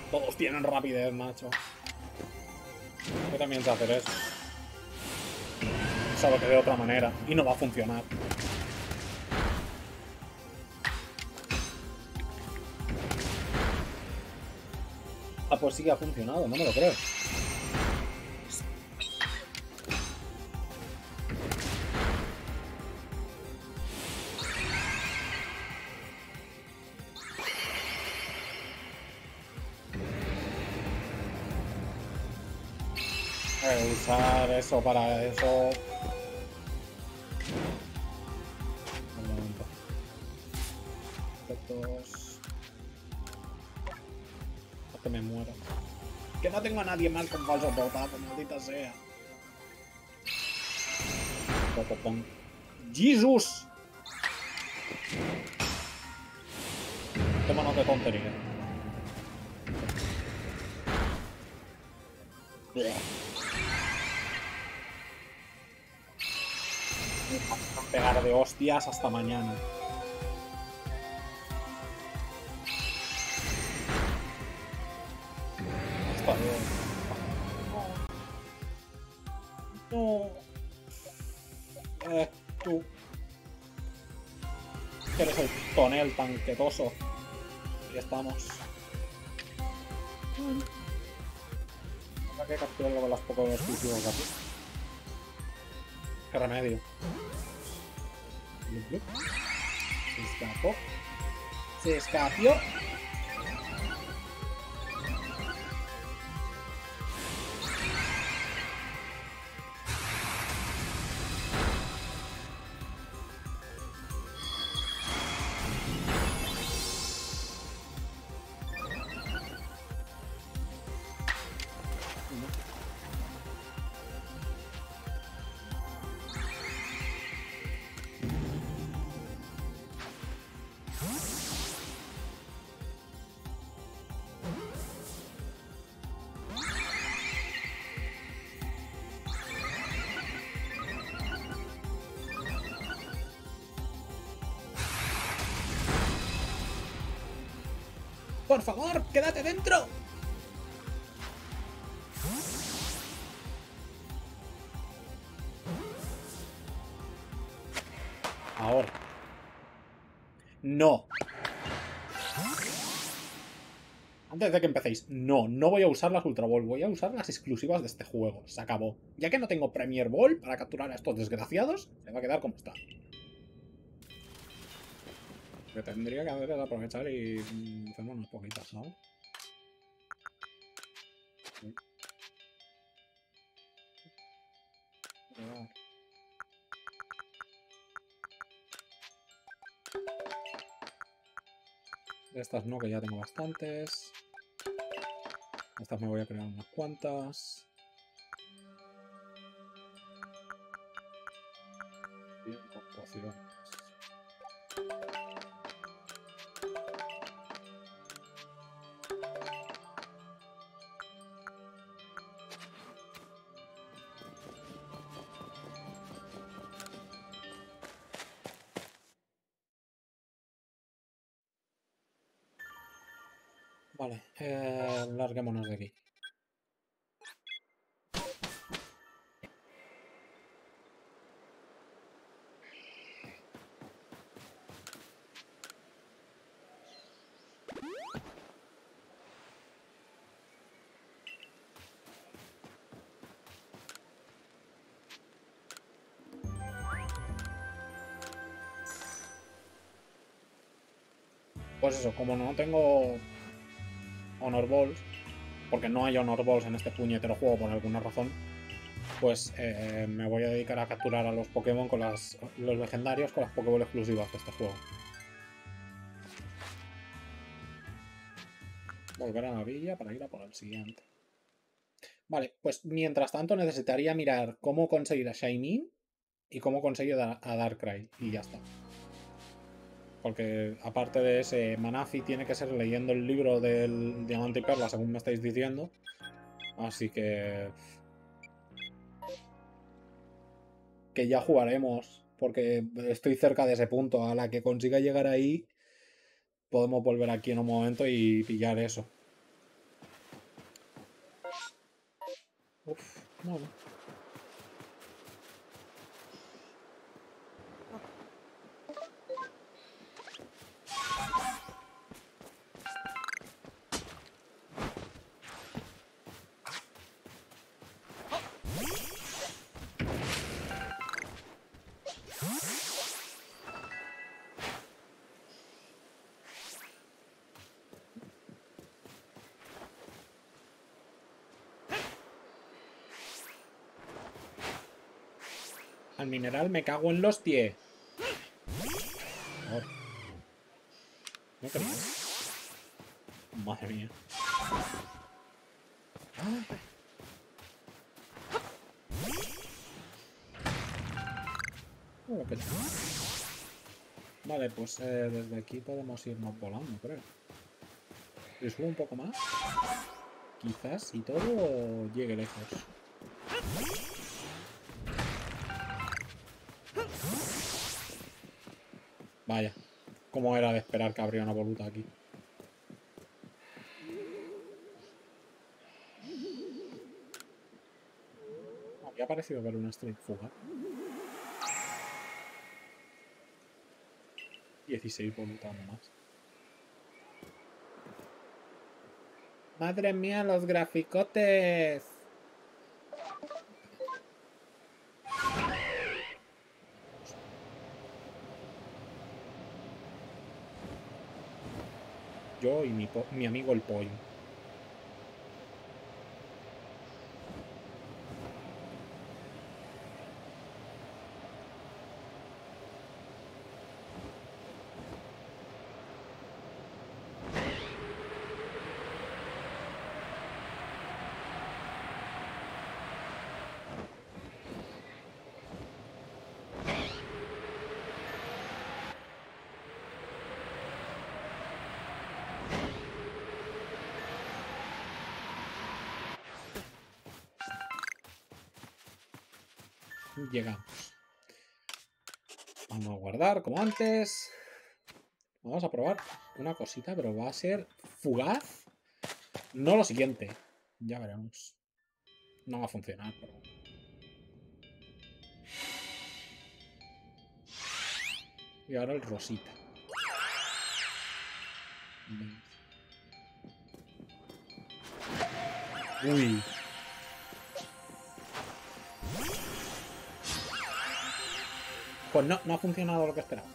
Todos tienen rapidez, macho. Yo también sé hacer eso. Solo que de otra manera. Y no va a funcionar. Pues sí que ha funcionado, no me lo creo. Usar eso para eso. Nadie más con falso potato, maldita sea. ¡Jesus! Tómanos de tontería. Pegar de hostias hasta mañana. Tonel tanquetoso. Ahí estamos. Habrá que capturarlo con las pocos exclusivos aquí. ¿Qué remedio? Se escapó. Se escapió. Favor, quédate dentro. Ahora. No. Antes de que empecéis, no, no voy a usar las Ultra Ball, voy a usar las exclusivas de este juego. Se acabó. Ya que no tengo Premier Ball para capturar a estos desgraciados, se va a quedar como está. Que tendría que aprovechar y Estas no, que ya tengo bastantes. Estas me voy a crear unas cuantas. Bien, con Vale, eh, larguémonos de aquí. Pues eso, como no tengo Honor Balls, porque no hay Honor Balls en este puñetero juego por alguna razón, pues eh, me voy a dedicar a capturar a los Pokémon con las, los legendarios con las Pokéball exclusivas de este juego. Volver a la villa para ir a por el siguiente. Vale, pues mientras tanto necesitaría mirar cómo conseguir a Shiny y cómo conseguir a Darkrai y ya está. Porque aparte de ese Manafi tiene que ser leyendo el libro del Diamante y Perla, según me estáis diciendo. Así que... Que ya jugaremos, porque estoy cerca de ese punto. A la que consiga llegar ahí, podemos volver aquí en un momento y pillar eso. Uf. Al mineral me cago en los pies. No creo. Madre mía. Vale, pues eh, desde aquí podemos irnos volando, creo. Si subo un poco más, quizás y todo llegue lejos. Vaya, cómo era de esperar que habría una voluta aquí. Había parecido ver una Street fuga. 16 volutas nomás. Madre mía, los graficotes. Yo y mi, mi amigo el pollo. Llegamos. Vamos a guardar como antes. Vamos a probar una cosita, pero va a ser fugaz. No lo siguiente. Ya veremos. No va a funcionar, pero... Y ahora el rosita. Uy. Pues no, no ha funcionado lo que esperaba.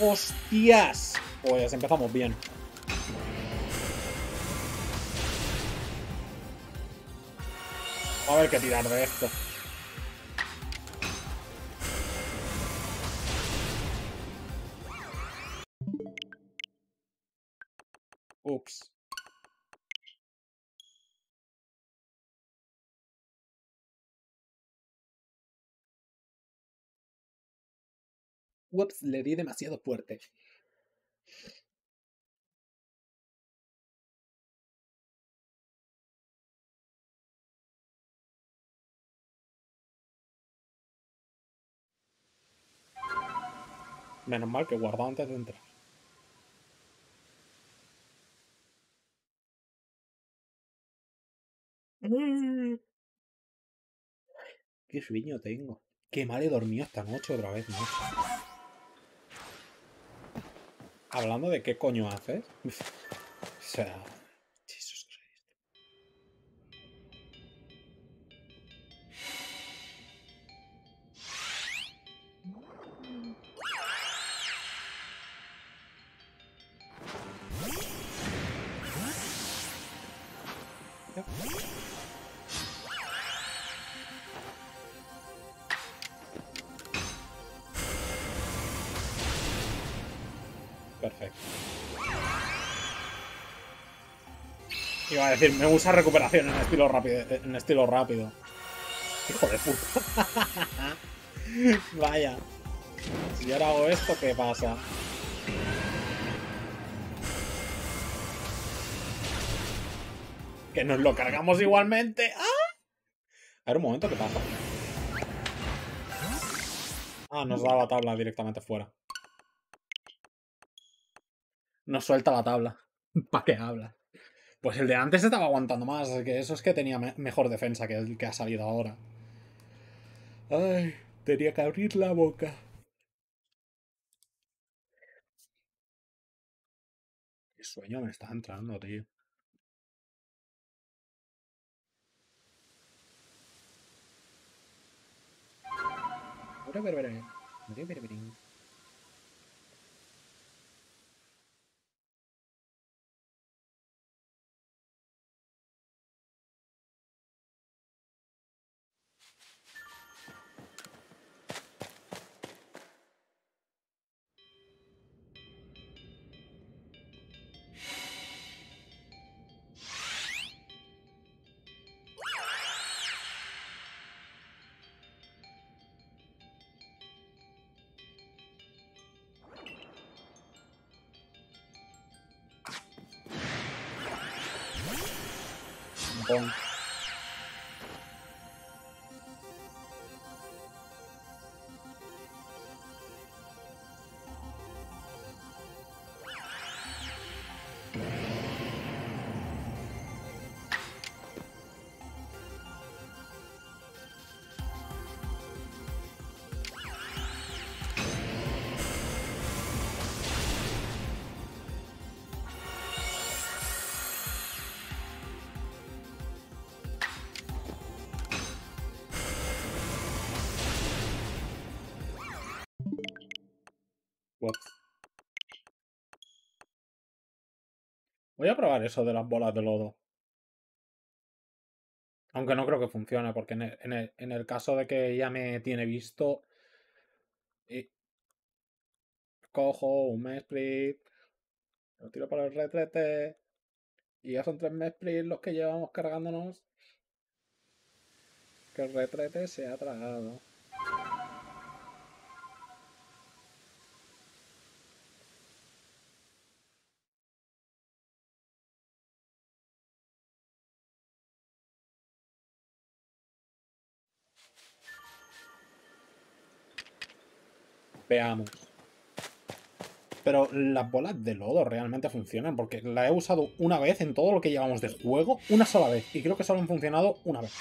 ¡Hostias! Pues empezamos bien. A ver qué tirar de esto. Ups. Ups, le di demasiado fuerte. Menos mal que guardó antes de entrar. Mm. Qué sueño tengo. Qué mal he dormido esta noche otra vez, noche. Hablando de qué coño haces. o sea. A decir, me usa recuperación en estilo rápido. En estilo rápido. Hijo de puta. Vaya. Si ahora hago esto, ¿qué pasa? Que nos lo cargamos igualmente. ¡Ah! A ver un momento, ¿qué pasa? Ah, nos da la tabla directamente fuera. Nos suelta la tabla. ¿Para qué habla? Pues el de antes estaba aguantando más, que eso es que tenía me mejor defensa que el que ha salido ahora. Ay, tenía que abrir la boca. Qué sueño me está entrando, tío. Pong. Voy a probar eso de las bolas de lodo. Aunque no creo que funcione, porque en el, en el, caso de que ya me tiene visto... Y cojo un split, lo tiro para el retrete, Y ya son tres Mespris los que llevamos cargándonos. Que el retrete se ha tragado. Veamos. Pero las bolas de lodo realmente funcionan, porque la he usado una vez en todo lo que llevamos de juego, una sola vez. Y creo que solo han funcionado una vez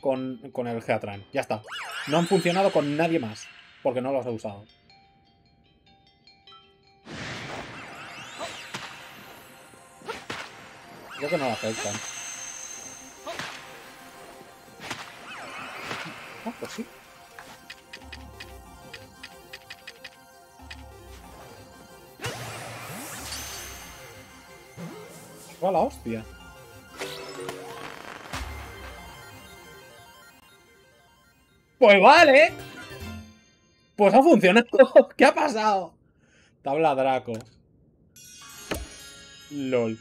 con, con el Geatran. Ya está. No han funcionado con nadie más, porque no los he usado. Creo que no lo afectan. Ah, pues sí. ¡Va la hostia! Pues vale. Pues ha funcionado. ¿Qué ha pasado? Tabla Draco. LOL.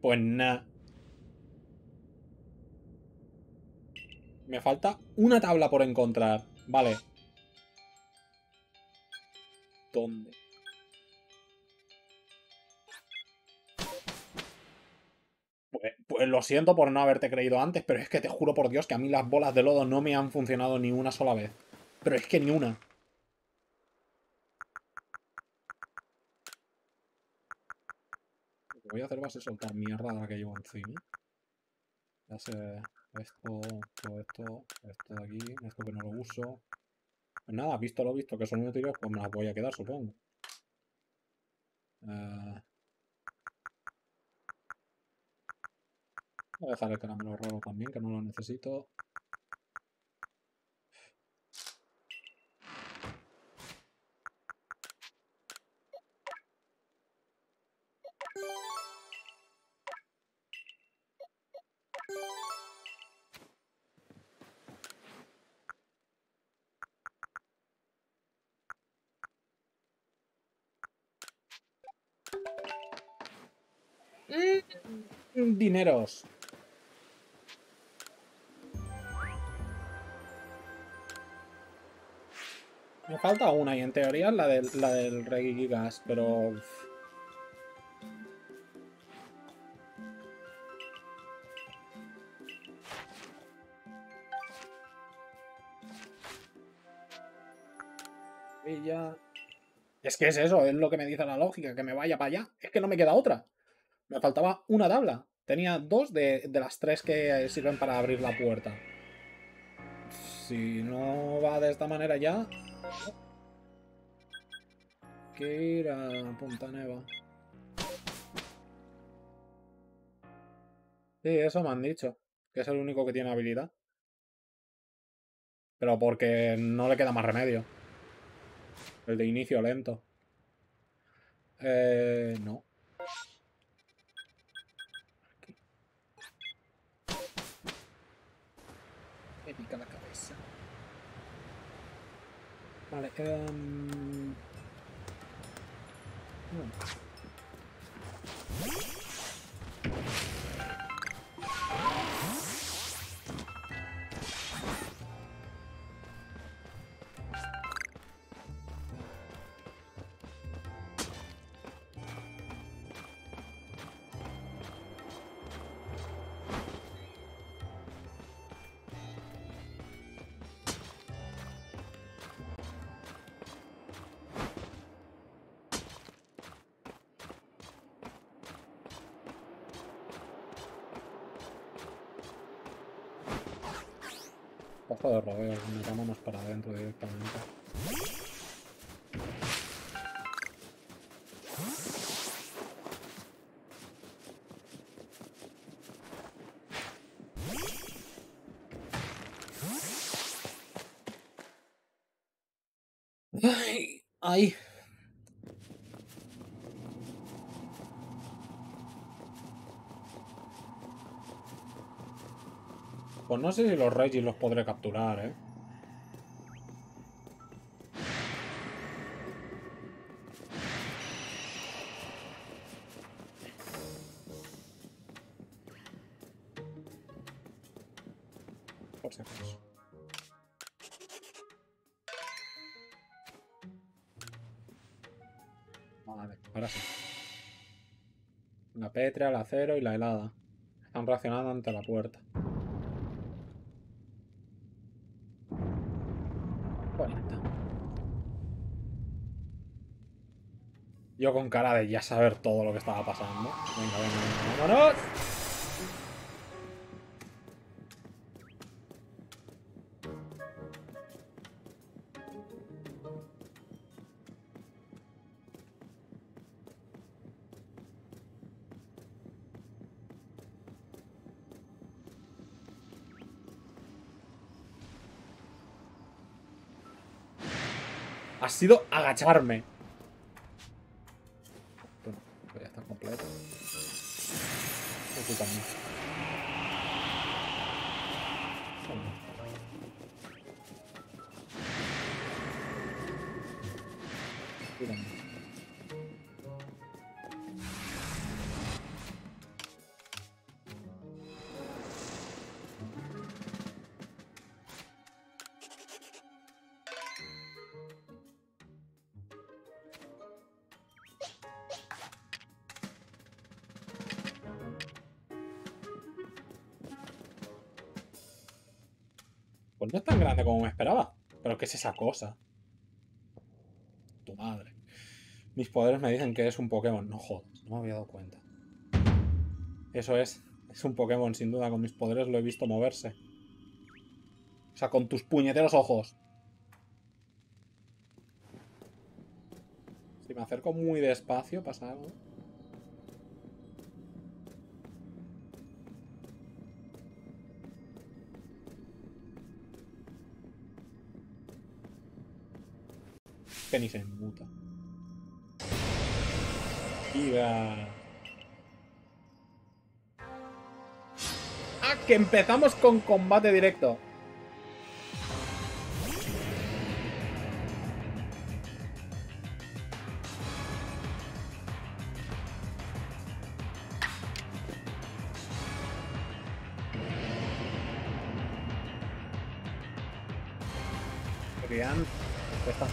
Pues nada. Me falta una tabla por encontrar. Vale. ¿Dónde? Pues, pues, lo siento por no haberte creído antes, pero es que te juro por Dios que a mí las bolas de lodo no me han funcionado ni una sola vez. Pero es que ni una. Lo que voy a hacer va a ser soltar mierda de la que llevo encima. Ya sé, esto, todo esto, esto de aquí, esto que no lo uso. Pues nada, visto lo visto que son útiles, pues me las voy a quedar, supongo. Eh... Voy a dejar el caramelo raro también, que no lo necesito. Mm, dineros. Me falta una y en teoría la del, la del Rey Gas, pero... Y ya... Es que es eso, es lo que me dice la lógica, que me vaya para allá. Es que no me queda otra. Me faltaba una tabla. Tenía dos de, de las tres que sirven para abrir la puerta. Si no va de esta manera ya, que ir a Punta Neva. Sí, eso me han dicho. Que es el único que tiene habilidad. Pero porque no le queda más remedio. El de inicio lento. Eh, no. Me pica la cabeza. Vale, um... De rodeos, metámonos para adentro directamente. Ay, ay. No sé si los Regis los podré capturar, ¿eh? Por si acaso. Vale, ahora sí. La Petra, el acero y la helada. Están reaccionando ante la puerta. Con cara de ya saber todo lo que estaba pasando. Venga, venga, venga. ¡Vámonos! Ha sido agacharme. Es esa cosa? Tu madre. Mis poderes me dicen que es un Pokémon. No jodas, no me había dado cuenta. Eso es. Es un Pokémon, sin duda. Con mis poderes lo he visto moverse. O sea, con tus puñeteros ojos. Si me acerco muy despacio, pasa algo. Que ni se. Giga. ¡Ah! Que empezamos con combate directo.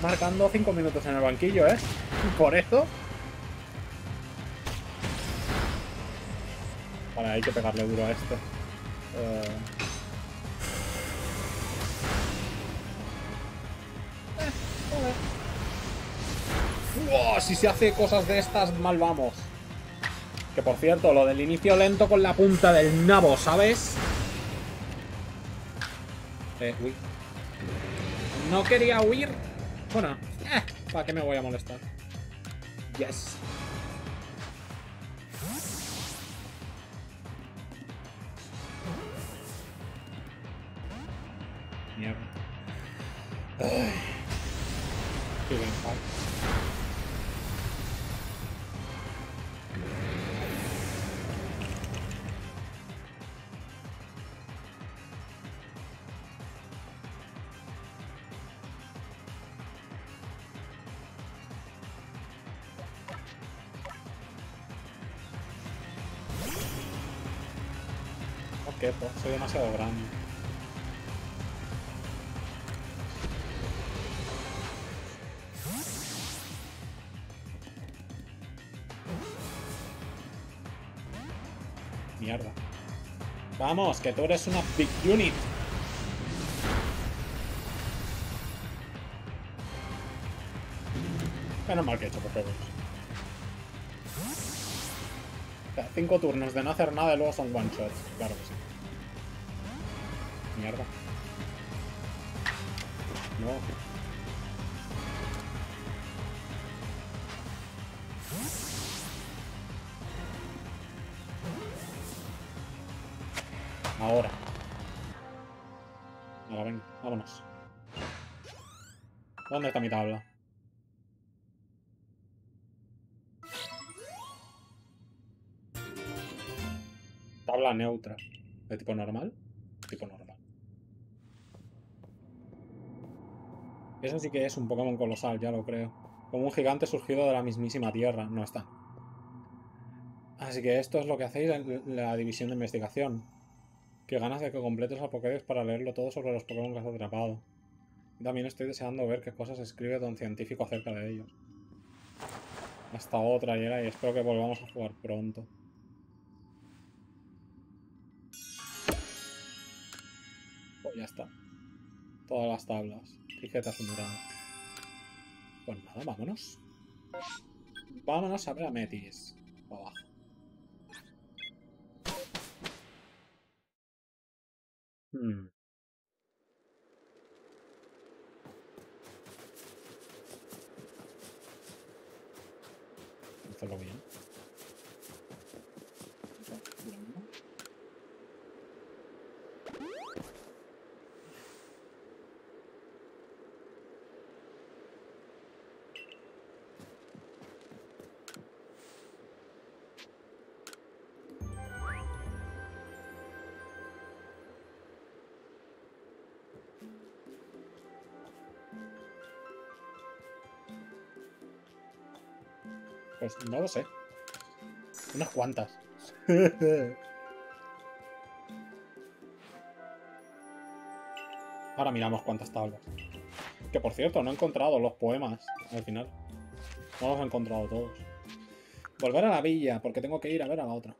Marcando 5 minutos en el banquillo, ¿eh? Por eso. Vale, hay que pegarle duro a este. Eh, ¡Wow! Si se hace cosas de estas, mal vamos. Que por cierto, lo del inicio lento con la punta del nabo, ¿sabes? Eh, uy. No quería huir. Bueno, eh, ¿para qué me voy a molestar? Yes. Soy demasiado grande. Mierda. Vamos, que tú eres una big unit. Menos mal que he hecho Pokéballs. O sea, cinco turnos de no hacer nada y luego son one shots. Claro que sí. Mierda. No. Ahora. Ahora, vámonos. ¿Dónde está mi tabla? Tabla neutra. ¿De tipo normal? Tipo normal. Ese sí que es un Pokémon colosal, ya lo creo. Como un gigante surgido de la mismísima Tierra. No está. Así que esto es lo que hacéis en la división de investigación. Qué ganas de que completes el Pokédex para leerlo todo sobre los Pokémon que has atrapado. También estoy deseando ver qué cosas escribe Don Científico acerca de ellos. Hasta otra, y espero que volvamos a jugar pronto. Pues ya está. Todas las tablas. Mirada. Pues nada, vámonos. Vámonos a ver a Metis. abajo. Hmm. Pues no lo sé. Unas cuantas. Ahora miramos cuántas tablas. Que por cierto, no he encontrado los poemas al final. No los he encontrado todos. Volver a la villa, porque tengo que ir a ver a la otra.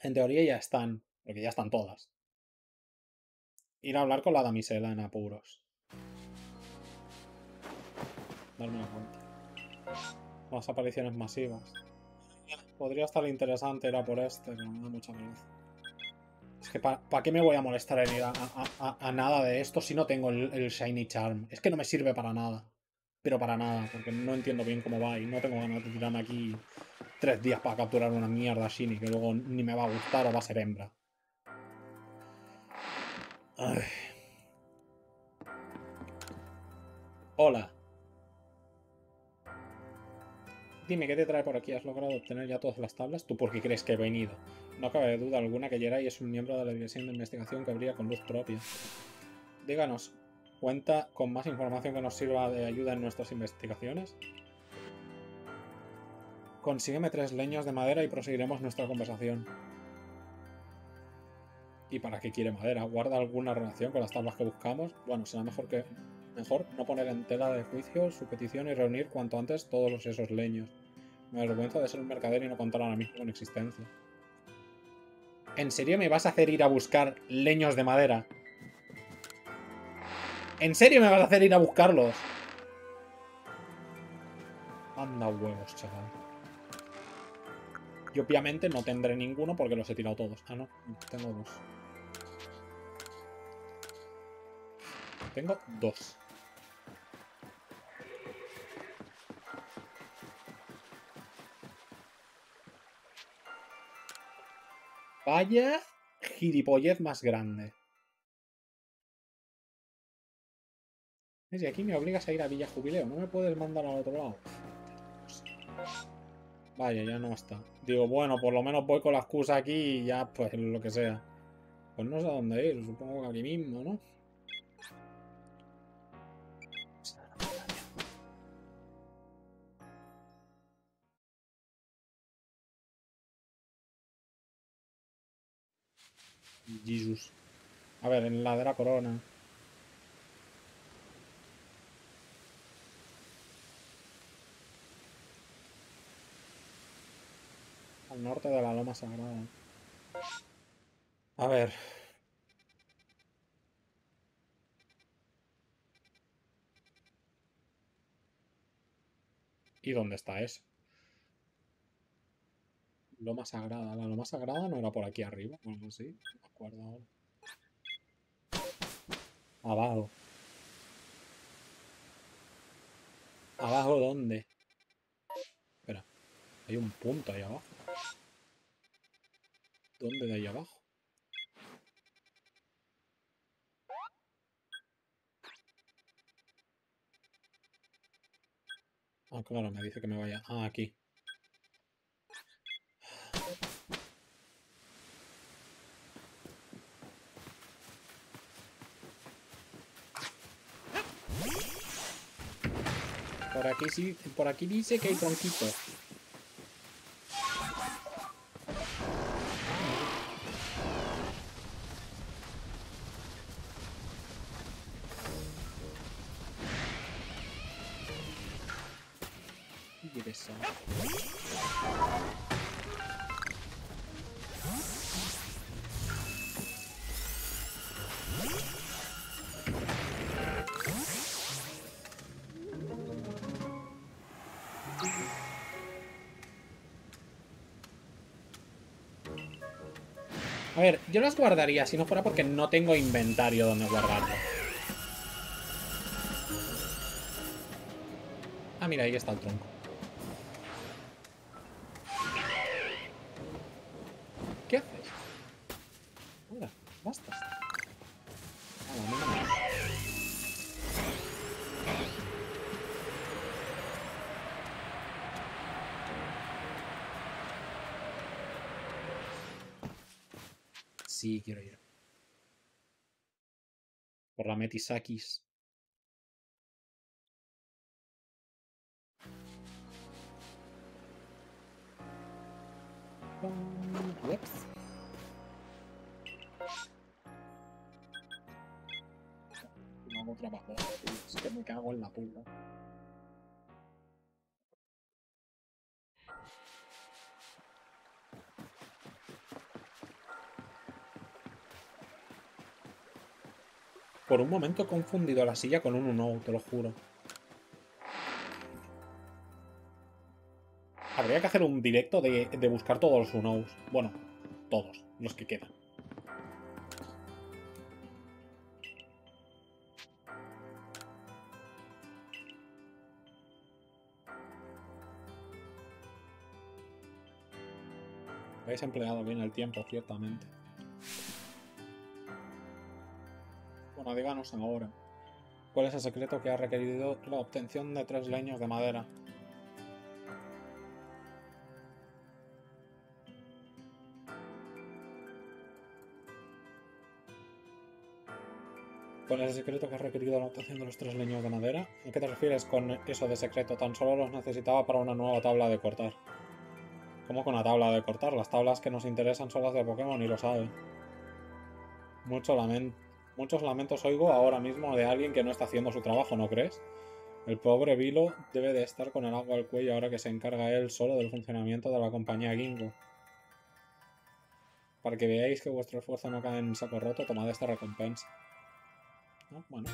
En teoría ya están, porque ya están todas. Ir a hablar con la damisela en apuros. Darme una cuenta. Las apariciones masivas. Podría estar interesante, era por este, pero me da mucha pereza. Es que ¿para qué me voy a molestar en ir a, nada de esto si no tengo el, Shiny Charm? Es que no me sirve para nada. Pero para nada, porque no entiendo bien cómo va y no tengo ganas de tirarme aquí tres días para capturar una mierda Shiny que luego ni me va a gustar o va a ser hembra. Hola. Dime, ¿qué te trae por aquí? ¿Has logrado obtener ya todas las tablas? ¿Tú por qué crees que he venido? No cabe duda alguna que Jerai es un miembro de la División de Investigación que brilla con luz propia. Díganos, ¿cuenta con más información que nos sirva de ayuda en nuestras investigaciones? Consígueme tres leños de madera y proseguiremos nuestra conversación. ¿Y para qué quiere madera? ¿Guarda alguna relación con las tablas que buscamos? Bueno, será mejor que Mejor no poner en tela de juicio su petición y reunir cuanto antes todos esos leños. Me avergüenza de ser un mercader y no contar ahora mismo con existencia. ¿En serio me vas a hacer ir a buscar leños de madera? ¿En serio me vas a hacer ir a buscarlos? Anda huevos, chaval. Y obviamente no tendré ninguno porque los he tirado todos. Ah, no. Tengo dos. Tengo dos. Vaya gilipollez más grande. Y aquí me obligas a ir a Villa Jubileo. ¿No me puedes mandar al otro lado? Vaya, ya no está. Digo, bueno, por lo menos voy con la excusa aquí y ya, pues, lo que sea. Pues no sé a dónde ir. Supongo que aquí mismo, ¿no? Jesus. A ver, en la de la corona. Al norte de la loma sagrada. A ver. ¿Y dónde está eso? Loma Sagrada. La Loma Sagrada no era por aquí arriba o algo así. Acuerdo ahora. Abajo. ¿Abajo dónde? Espera. Hay un punto ahí abajo. ¿Dónde de ahí abajo? Ah, claro, me dice que me vaya. Ah, aquí. Por aquí sí, por aquí dice que hay tronquitos. A ver, yo las guardaría si no fuera porque no tengo inventario donde guardarlo. Ah, mira, ahí está el tronco. τη Σάκης Por un momento he confundido la silla con un uno, te lo juro. Habría que hacer un directo de, de buscar todos los unos. Bueno, todos, los que quedan. Habéis empleado bien el tiempo, ciertamente. Bueno, díganos ahora. ¿Cuál es el secreto que ha requerido la obtención de tres leños de madera? ¿Cuál es el secreto que ha requerido la obtención de los tres leños de madera? ¿A qué te refieres con eso de secreto? Tan solo los necesitaba para una nueva tabla de cortar. ¿Cómo con la tabla de cortar? Las tablas que nos interesan son las de Pokémon y lo sabe. Mucho lamento. Muchos lamentos oigo ahora mismo de alguien que no está haciendo su trabajo, ¿no crees? El pobre Vilo debe de estar con el agua al cuello ahora que se encarga él solo del funcionamiento de la compañía Gingo. Para que veáis que vuestro esfuerzo no cae en saco roto, tomad esta recompensa. Ah, bueno.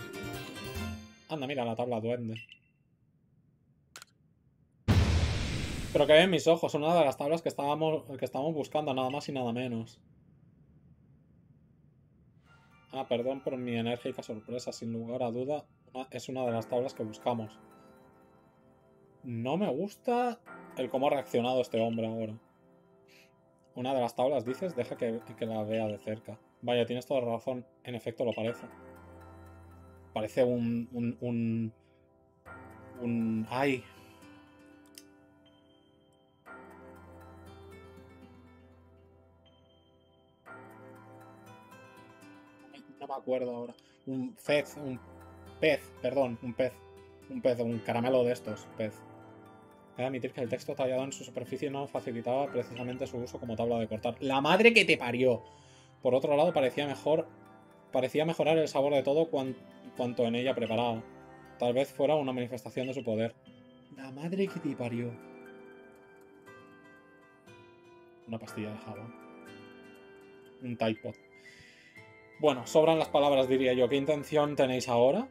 Anda, mira la tabla duende. Pero que ven mis ojos, una de las tablas que estábamos, que estábamos buscando, nada más y nada menos. Ah, perdón por mi enérgica sorpresa, sin lugar a duda, es una de las tablas que buscamos. No me gusta el cómo ha reaccionado este hombre ahora. Una de las tablas, dices, deja que, que la vea de cerca. Vaya, tienes toda razón, en efecto lo parece. Parece un... un... un... un... ¡Ay! Me acuerdo ahora. Un pez, un pez, perdón, un pez. Un pez, un caramelo de estos, pez. He de admitir que el texto tallado en su superficie no facilitaba precisamente su uso como tabla de cortar. ¡La madre que te parió! Por otro lado, parecía mejor. Parecía mejorar el sabor de todo cuanto en ella preparaba. Tal vez fuera una manifestación de su poder. ¡La madre que te parió! Una pastilla de jabón. Un Tide. Bueno, sobran las palabras, diría yo. ¿Qué intención tenéis ahora?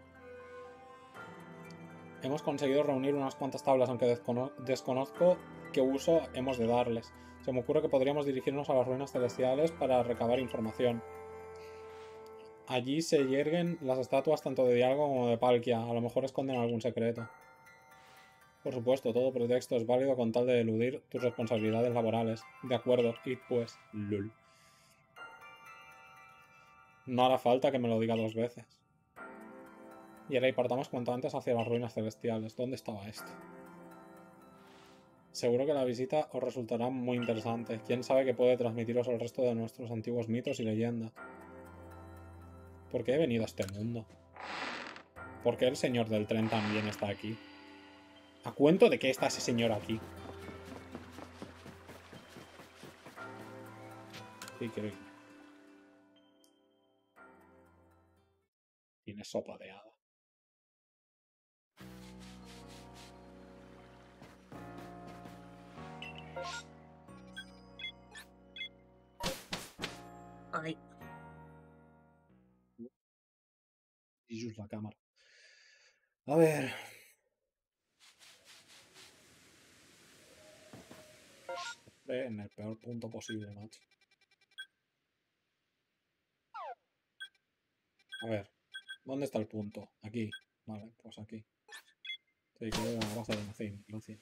Hemos conseguido reunir unas cuantas tablas, aunque desconozco qué uso hemos de darles. Se me ocurre que podríamos dirigirnos a las ruinas celestiales para recabar información. Allí se yerguen las estatuas tanto de Dialgo como de Palkia. A lo mejor esconden algún secreto. Por supuesto, todo pretexto es válido con tal de eludir tus responsabilidades laborales. De acuerdo, y pues, lul. No hará falta que me lo diga dos veces. Y ahora y partamos cuanto antes hacia las ruinas celestiales. ¿Dónde estaba esto? Seguro que la visita os resultará muy interesante. Quién sabe que puede transmitiros el resto de nuestros antiguos mitos y leyendas. ¿Por qué he venido a este mundo? ¿Por qué el señor del tren también está aquí? ¿A cuento de qué está ese señor aquí? tiene sopa de hada. Ai. Y just la cámara. A ver. En el peor punto posible, macho. A ver. ¿Dónde está el punto? Aquí. Vale, pues aquí. Sí, que la base de Gracias.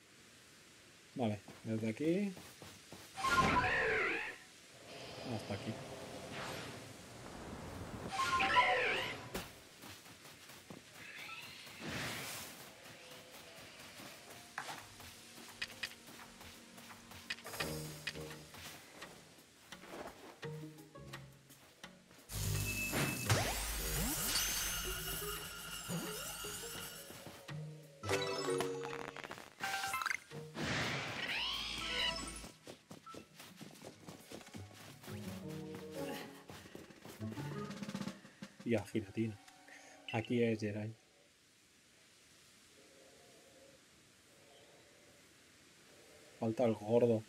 Vale, desde aquí. Hasta aquí. Y a Giratina. Aquí es Jerai. Falta el gordo.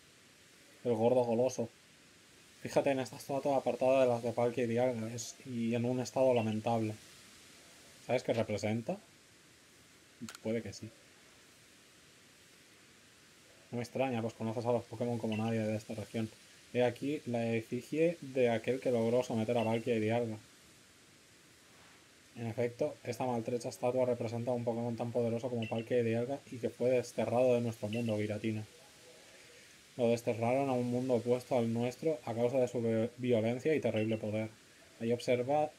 El gordo goloso. Fíjate en esta estatua apartada de las de Palkia y Dialga y en un estado lamentable. ¿Sabes qué representa? Puede que sí. No me extraña, pues conoces a los Pokémon como nadie de esta región. He aquí la efigie de aquel que logró someter a Valkia y Dialga. En efecto, esta maltrecha estatua representa a un Pokémon tan poderoso como Palkia y Dialga y que fue desterrado de nuestro mundo, Giratina. Lo desterraron a un mundo opuesto al nuestro a causa de su violencia y terrible poder. Ahí observa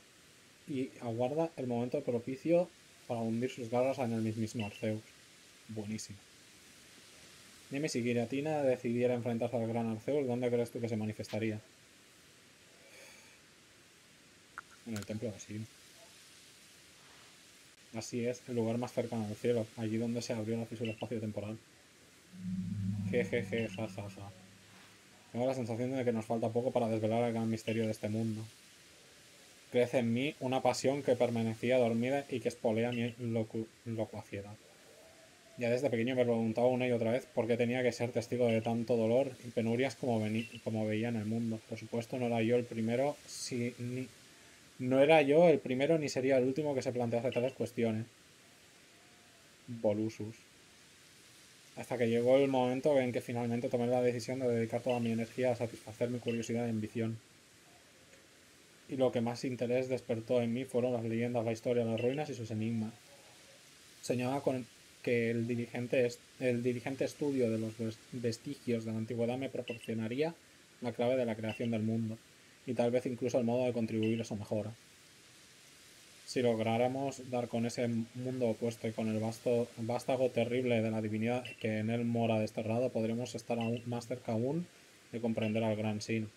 y aguarda el momento propicio para hundir sus garras en el mismísimo Arceus. Buenísimo. Dime si Giratina decidiera enfrentarse al gran Arceus, ¿dónde crees tú que se manifestaría? En el templo de Sion. Así es, el lugar más cercano al cielo, allí donde se abrió la fisura espacio-temporal. Jejeje, jajaja. Tengo la sensación de que nos falta poco para desvelar el gran misterio de este mundo. Crece en mí una pasión que permanecía dormida y que espolea mi locuacidad. Ya desde pequeño me preguntaba una y otra vez por qué tenía que ser testigo de tanto dolor y penurias como, como veía en el mundo. Por supuesto, no era yo el primero, si, ni, no era yo el primero ni sería el último que se plantease tales cuestiones. Volusus. Hasta que llegó el momento en que finalmente tomé la decisión de dedicar toda mi energía a satisfacer mi curiosidad y ambición. Y lo que más interés despertó en mí fueron las leyendas, la historia, las ruinas y sus enigmas. Soñaba con que el el dirigente estudio de los vestigios de la antigüedad me proporcionaría la clave de la creación del mundo y tal vez incluso el modo de contribuir a su mejora. Si lográramos dar con ese mundo opuesto y con el vasto, vástago terrible de la divinidad que en él mora desterrado, podremos estar aún más cerca aún de comprender al gran Sino.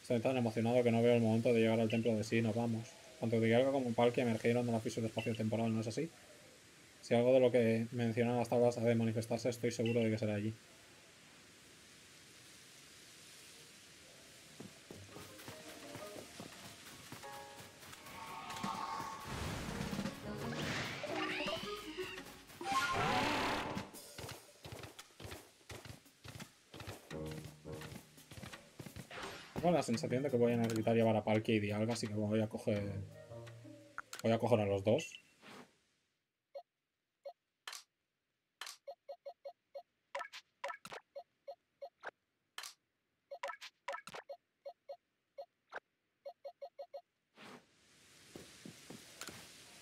Estoy tan emocionado que no veo el momento de llegar al templo de Sino, vamos. Tanto Dialga como Palkia emergieron de la física del espacio temporal, ¿no es así? Si algo de lo que mencionan las tablas ha de manifestarse, estoy seguro de que será allí. La sensación de que voy a necesitar llevar a Palkia y Dialga, así que voy a coger... Voy a coger a los dos.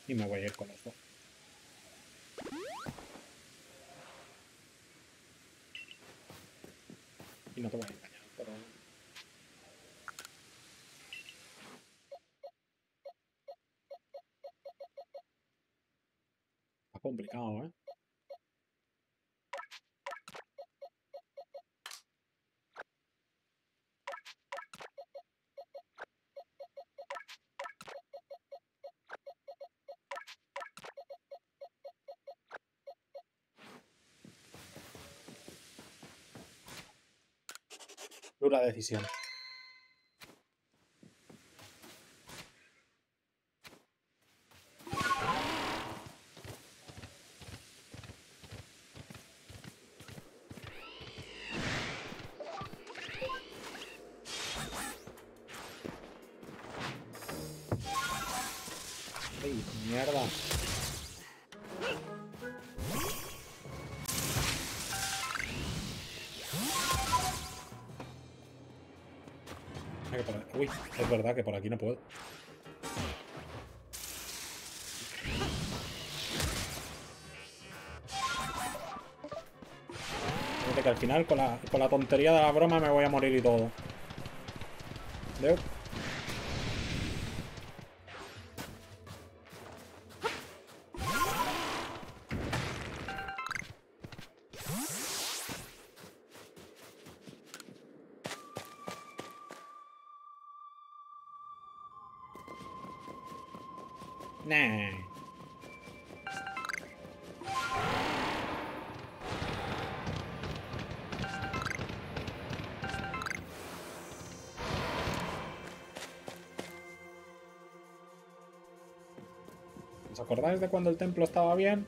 Y me voy a ir con los dos. Y no te voy a engañar, pero... complicado, ¿eh? Dura decisión. Es verdad que por aquí no puedo. Fíjate que al final con la, con la tontería de la broma me voy a morir y todo. ¿Veo? De cuando el templo estaba bien?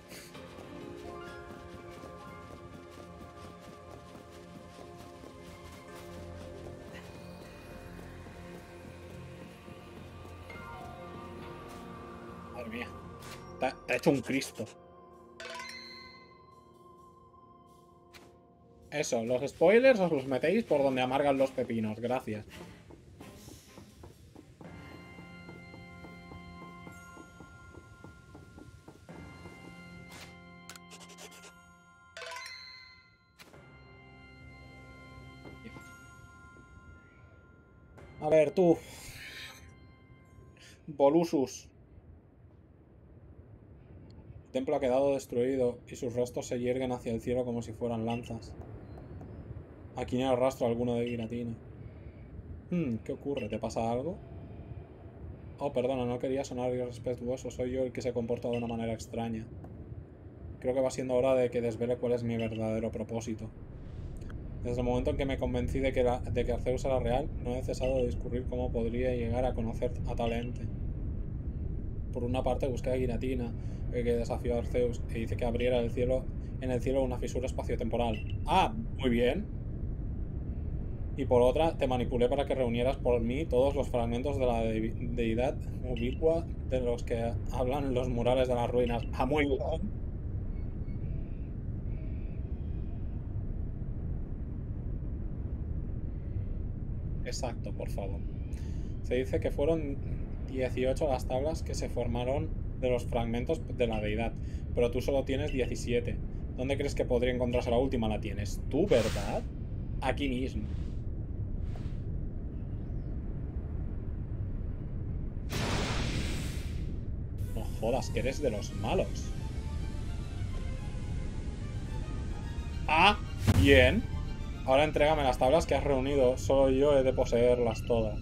Madre mía. Te ha hecho un Cristo. Eso, los spoilers os los metéis por donde amargan los pepinos. Gracias. Volusus. El templo ha quedado destruido y sus restos se yerguen hacia el cielo como si fueran lanzas. Aquí no hay rastro alguno de Giratina. Hmm, ¿qué ocurre? ¿Te pasa algo? Oh, perdona, no quería sonar irrespetuoso. Soy yo el que se comporta de una manera extraña. Creo que va siendo hora de que desvele cuál es mi verdadero propósito. Desde el momento en que me convencí de que, la, de que Arceus era real, no he cesado de discurrir cómo podría llegar a conocer a tal ente. Por una parte busqué a Giratina, el que desafió a Arceus e hice que abriera el cielo, en el cielo una fisura espaciotemporal. ¡Ah! Muy bien. Y por otra, te manipulé para que reunieras por mí todos los fragmentos de la de deidad ubicua de los que hablan los murales de las ruinas. ¡Ah, muy bien! Exacto, por favor. Se dice que fueron 18 las tablas que se formaron de los fragmentos de la deidad, pero tú solo tienes 17. ¿Dónde crees que podría encontrarse la última? La tienes tú, ¿verdad? Aquí mismo. No jodas, que eres de los malos. Ah, bien. Ahora entrégame las tablas que has reunido. Solo yo he de poseerlas todas.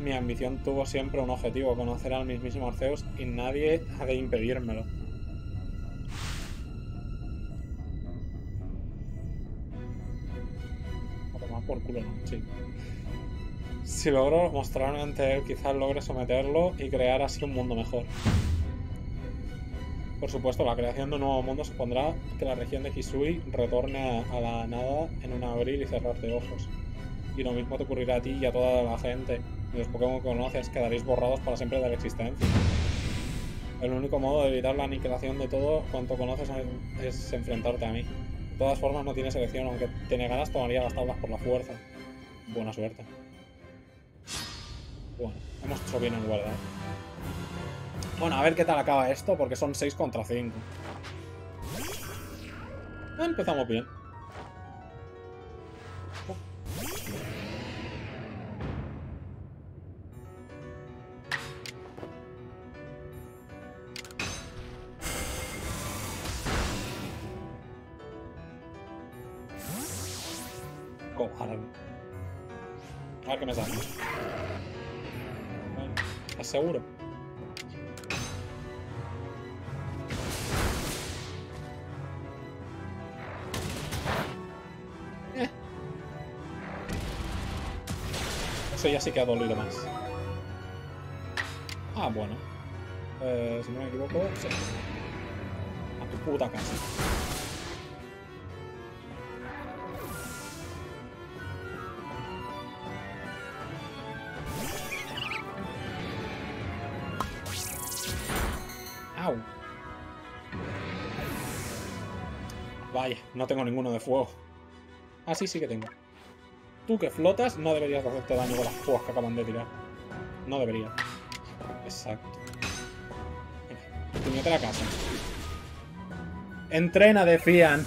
Mi ambición tuvo siempre un objetivo, conocer al mismísimo Arceus, y nadie ha de impedírmelo. Por culo, no, sí. Si logro mostrarme ante él, quizás logre someterlo y crear así un mundo mejor. Por supuesto, la creación de un nuevo mundo supondrá que la región de Hisui retorne a la nada en un abrir y cerrar de ojos. Y lo mismo te ocurrirá a ti y a toda la gente. Y los Pokémon que conoces quedaréis borrados para siempre de la existencia. El único modo de evitar la aniquilación de todo cuanto conoces es enfrentarte a mí. De todas formas, no tienes elección, aunque tiene ganas, tomaría las tablas por la fuerza. Buena suerte. Bueno, hemos hecho bien en guardar. Bueno, a ver qué tal acaba esto, porque son 6 contra 5. Empezamos bien. A ver qué me sale. ¿Estás seguro? Ya sí que ha dolido más. Ah, bueno. Eh, si no me equivoco, sí. A tu puta casa. Au. Vaya, no tengo ninguno de fuego. Ah, sí, sí que tengo. Tú que flotas no deberías hacerte daño con las fuegos que acaban de tirar. No debería. Exacto. Venga, a la casa. Entrena, decían.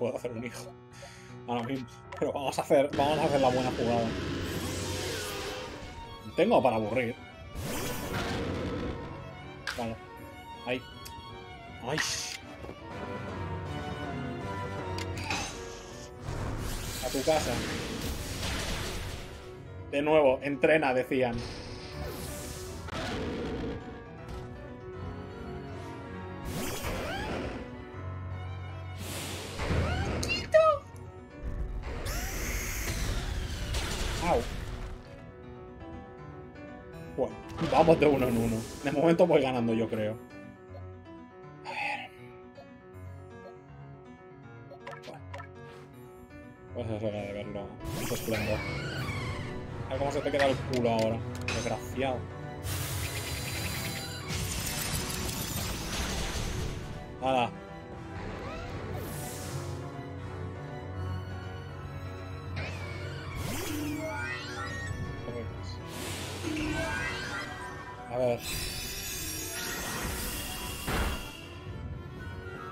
Puedo hacer un hijo? Ahora mismo. Pero vamos a hacer, vamos a hacer la buena jugada. Tengo para aburrir. Vale. Ahí. ¡Ay! A tu casa. De nuevo, entrena, decían. Vamos de uno en uno. De momento voy ganando, yo creo. A ver. Pues es hora de verlo su esplendor. A ver cómo se te queda el culo ahora. Desgraciado. Nada.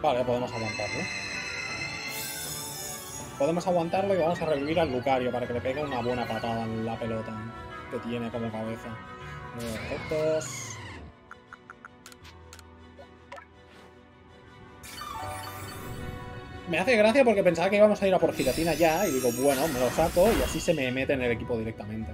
Vale, podemos aguantarlo. Podemos aguantarlo y vamos a revivir al Lucario para que le pegue una buena patada en la pelota que tiene como cabeza. Efectos. Me hace gracia porque pensaba que íbamos a ir a por Giratina ya y digo, bueno, me lo saco y así se me mete en el equipo directamente.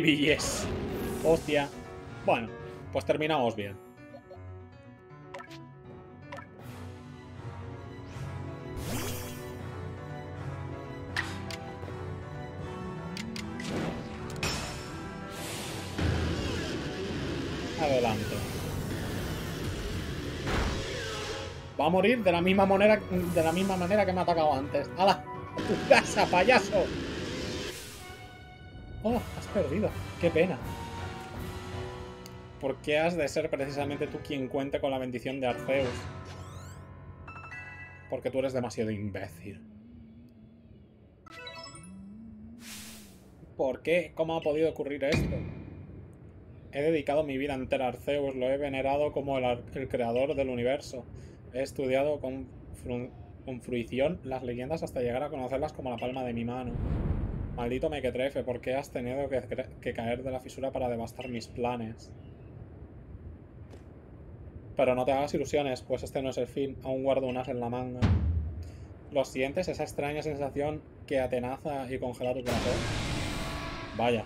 Maybe yes. Hostia. Bueno, pues terminamos bien. a morir de la misma manera, de la misma manera que me ha atacado antes. ¡Hala! ¡A tu casa, payaso! ¡Oh! Perdido. ¡Qué pena! ¿Por qué has de ser precisamente tú quien cuente con la bendición de Arceus? Porque tú eres demasiado imbécil. ¿Por qué? ¿Cómo ha podido ocurrir esto? He dedicado mi vida entera a Arceus, lo he venerado como el creador del universo. He estudiado con, fruición las leyendas hasta llegar a conocerlas como la palma de mi mano. Maldito mequetrefe, ¿por qué has tenido que, caer de la fisura para devastar mis planes? Pero no te hagas ilusiones, pues este no es el fin. Aún guardo un as en la manga. ¿Lo sientes? Esa extraña sensación que atenaza y congela tu corazón. Vaya.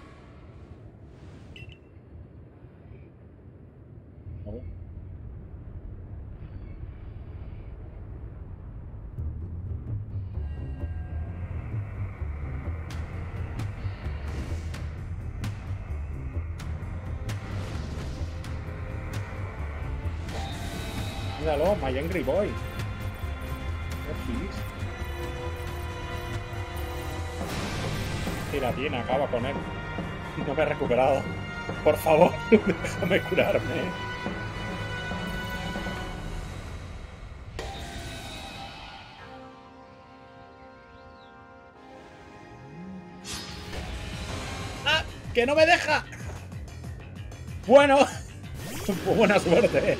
My Angry Boy. Tiratina, acaba con él. No me he recuperado. Por favor, déjame curarme. ¡Ah! ¡Que no me deja! Bueno, buena suerte.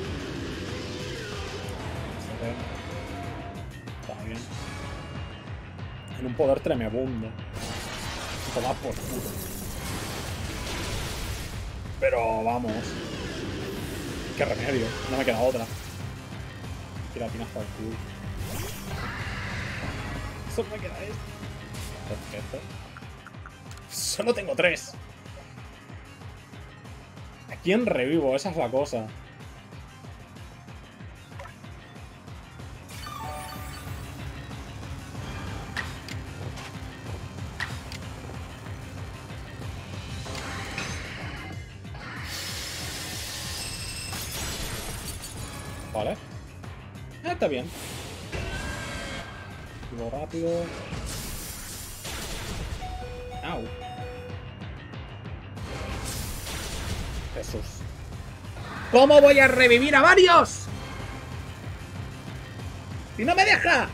Un poder tremebundo. Toma por culo. Pero vamos. Qué remedio. No me queda otra. Tiratina hasta el culo. Solo me queda esto. Perfecto. Solo tengo tres. ¿A quién revivo? Esa es la cosa. Bien. Rápido. Au. Jesús. ¿Cómo voy a revivir a varios? ¡Y no me deja!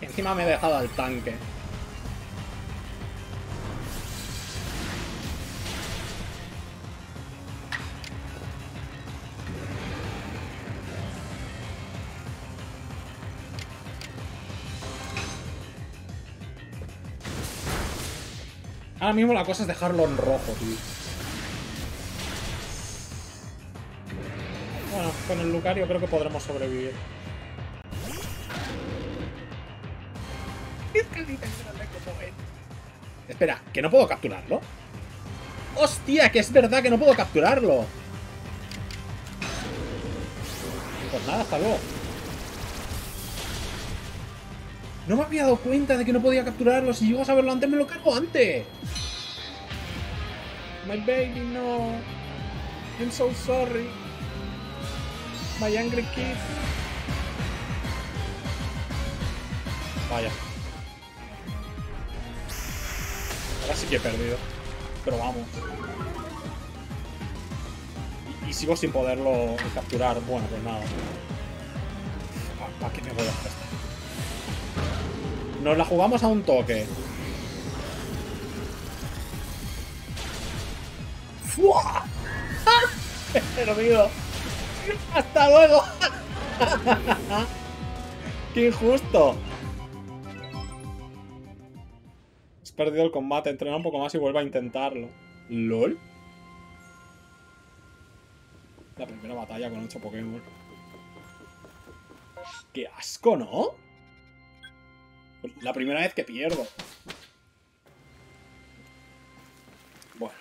Encima me he dejado al tanque. Ahora mismo la cosa es dejarlo en rojo, tío. Bueno, con el Lucario creo que podremos sobrevivir. Espera, ¿que no puedo capturarlo? ¡Hostia, que es verdad que no puedo capturarlo! Pues nada, hasta luego. No me había dado cuenta de que no podía capturarlo. Si llego a saberlo antes, me lo cargo antes. My baby, no. I'm so sorry. My angry kid. Vaya. Ahora sí que he perdido. Pero vamos. Y, sigo sin poderlo capturar. Bueno, pues nada. ¿Para qué me voy a hacer? Nos la jugamos a un toque. ¡Ah! perdido! ¡Hasta luego! ¡Qué injusto! Has perdido el combate. Entrena un poco más y vuelve a intentarlo. ¿LOL? La primera batalla con 8 Pokémon. ¡Qué asco, ¿no? La primera vez que pierdo. Bueno.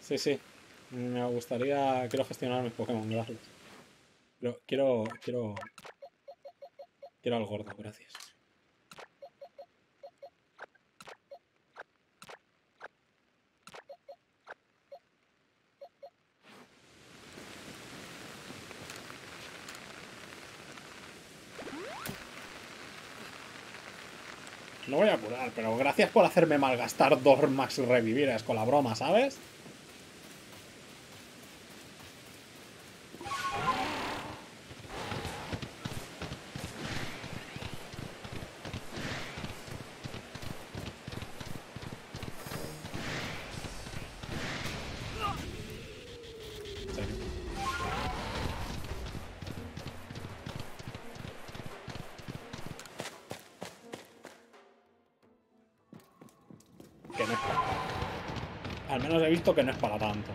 Sí, sí. Me gustaría... Quiero gestionar mis Pokémon, gracias. Quiero... Quiero... Quiero al gordo, gracias. No voy a curar, pero gracias por hacerme malgastar dos max revivires con la broma, ¿sabes? Al menos he visto que no es para tanto.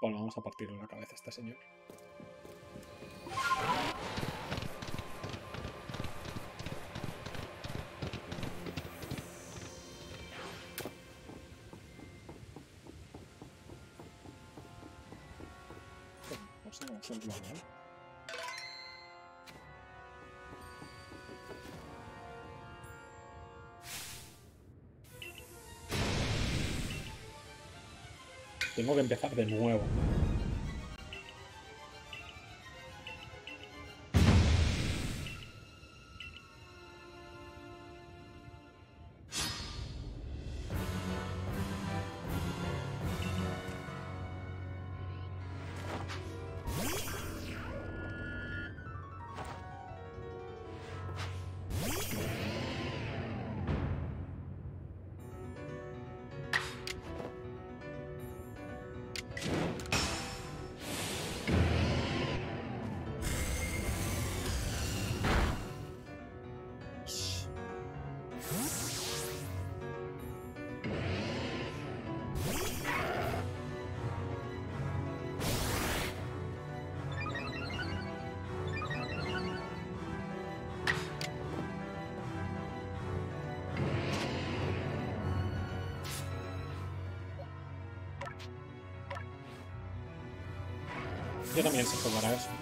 Bueno, vamos a partirle la cabeza a este señor. Tengo que empezar de nuevo. Yo también sé jugar a eso.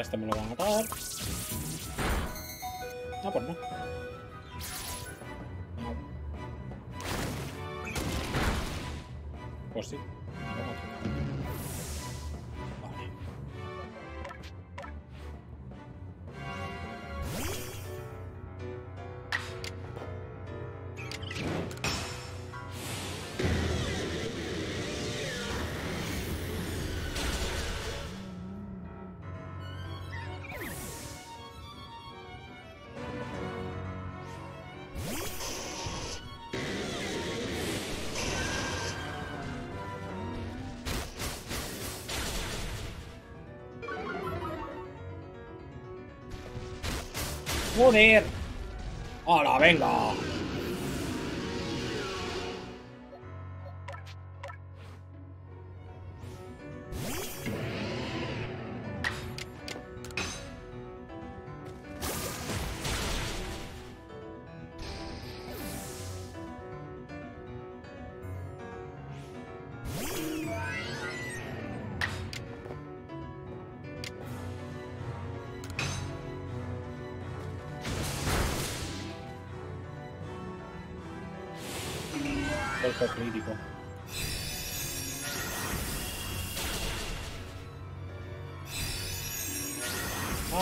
Este me lo va a matar. ¡Joder! ¡Hala, venga!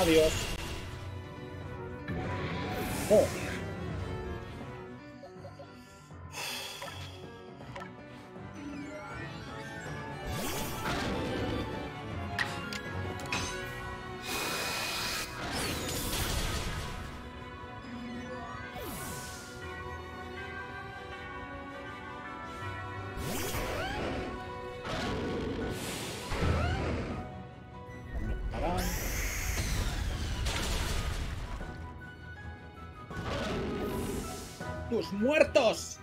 Adiós. ¡Tus muertos!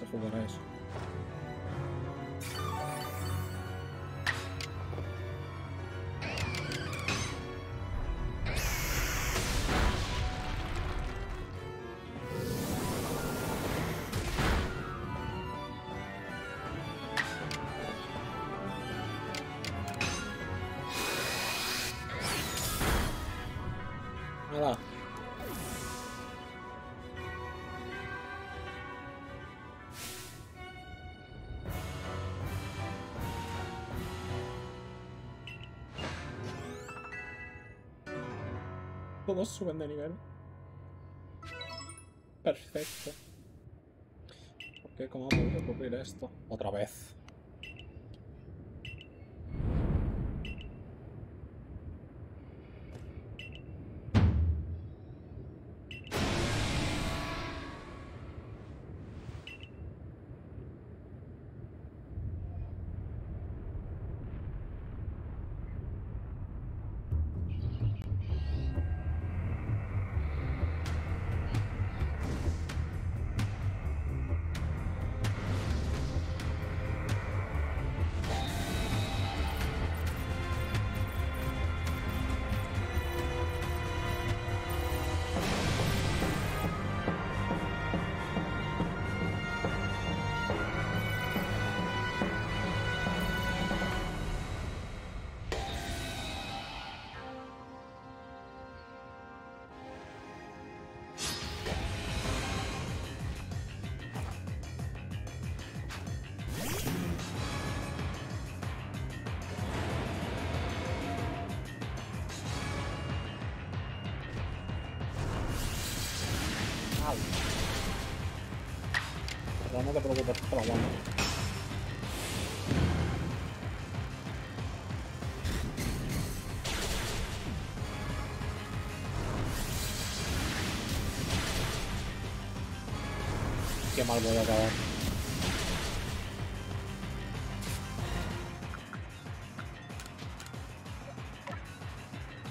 Se jugará eso. Todos suben de nivel. Perfecto. ¿Por qué? ¿Cómo puedo ocurrir esto? Otra vez. Qué mal voy a acabar.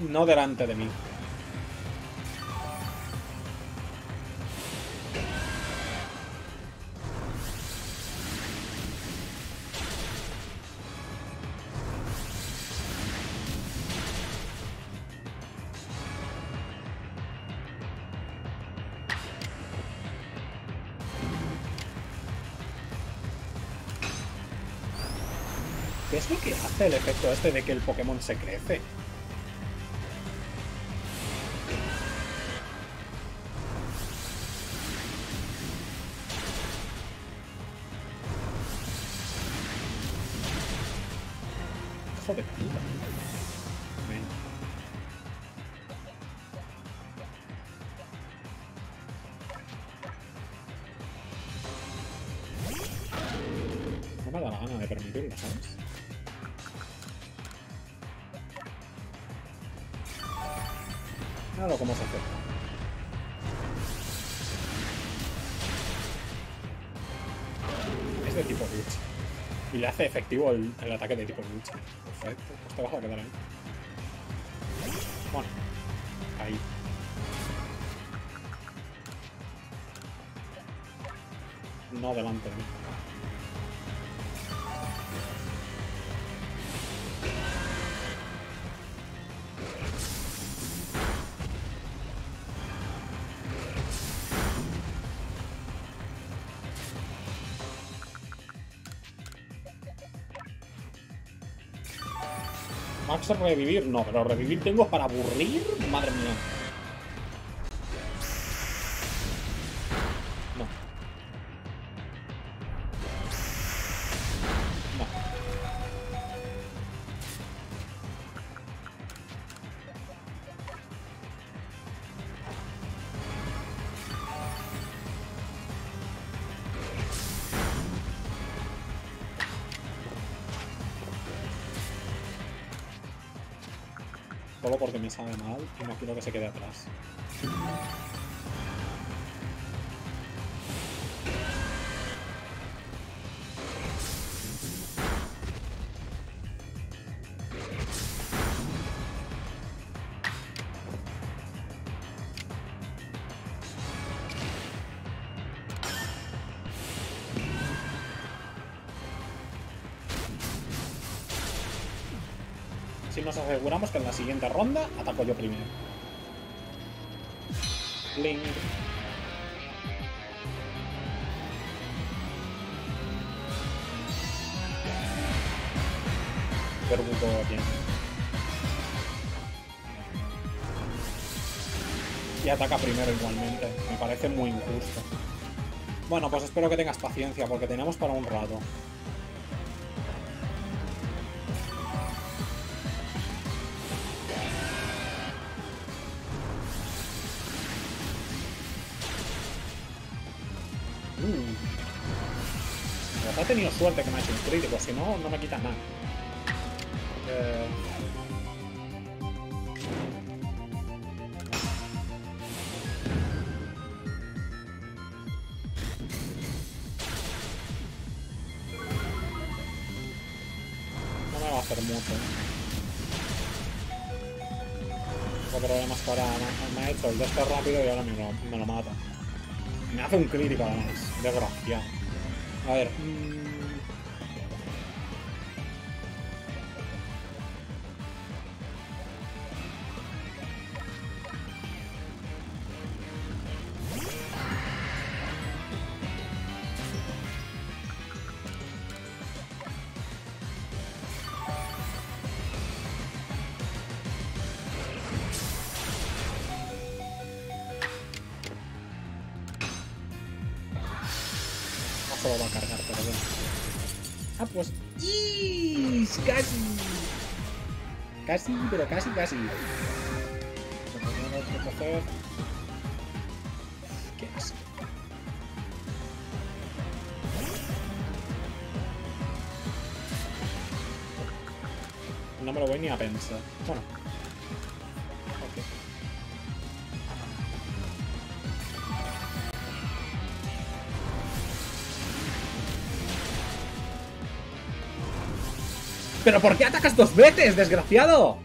No delante de mí. El efecto este de que el Pokémon se crece? Hace efectivo el, ataque de tipo lucha. Perfecto. Pues te vas a quedar ahí. Bueno. Ahí. No delante de mí. Revivir, no, pero revivir tengo para aburrir, madre mía. Sabe mal y no quiero que se quede atrás. Nos aseguramos que en la siguiente ronda ataco yo primero. Link. Verbuto bien. Y ataca primero igualmente. Me parece muy injusto. Bueno, pues espero que tengas paciencia porque tenemos para un rato. Tenido suerte que me ha hecho un crítico, si no, no me quita nada. Eh... No me va a hacer mucho. Tengo problemas ahora me, ha hecho el de rápido y ahora me lo, me lo mata. Me hace un crítico además. Desgraciado. A ver. mm, Va a cargar, pero bueno. Ah, pues. ¡Is! ¡Casi! Casi, pero casi, casi. No me lo voy ni a pensar. Bueno. ¿Pero por qué atacas dos veces, desgraciado?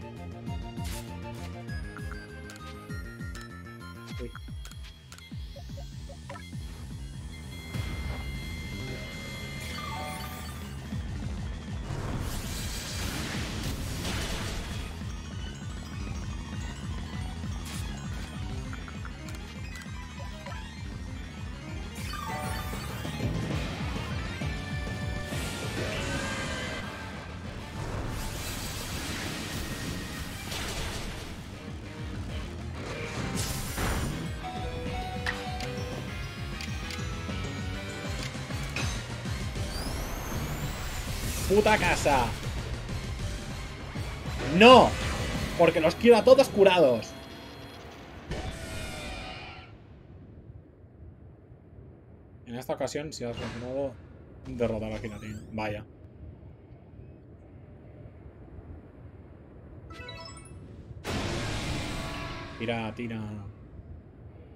Puta casa. No. Porque los quiero a todos curados. En esta ocasión, si has funcionado, derrotar a Giratina. Vaya. Tira, tira.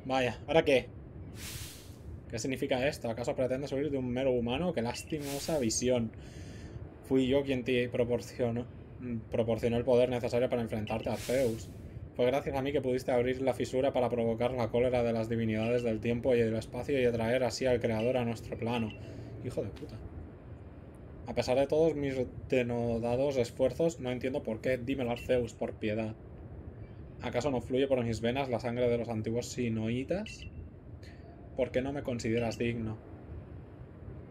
Vaya, ¿ahora qué? ¿Qué significa esto? ¿Acaso pretendes huir de un mero humano? ¡Qué lastimosa visión! Fui yo quien te proporcionó, proporcionó el poder necesario para enfrentarte a Zeus. Fue gracias a mí que pudiste abrir la fisura para provocar la cólera de las divinidades del tiempo y del espacio y atraer así al creador a nuestro plano. Hijo de puta. A pesar de todos mis denodados esfuerzos, no entiendo por qué. Dímelo, Zeus, por piedad. ¿Acaso no fluye por mis venas la sangre de los antiguos sinoítas? ¿Por qué no me consideras digno?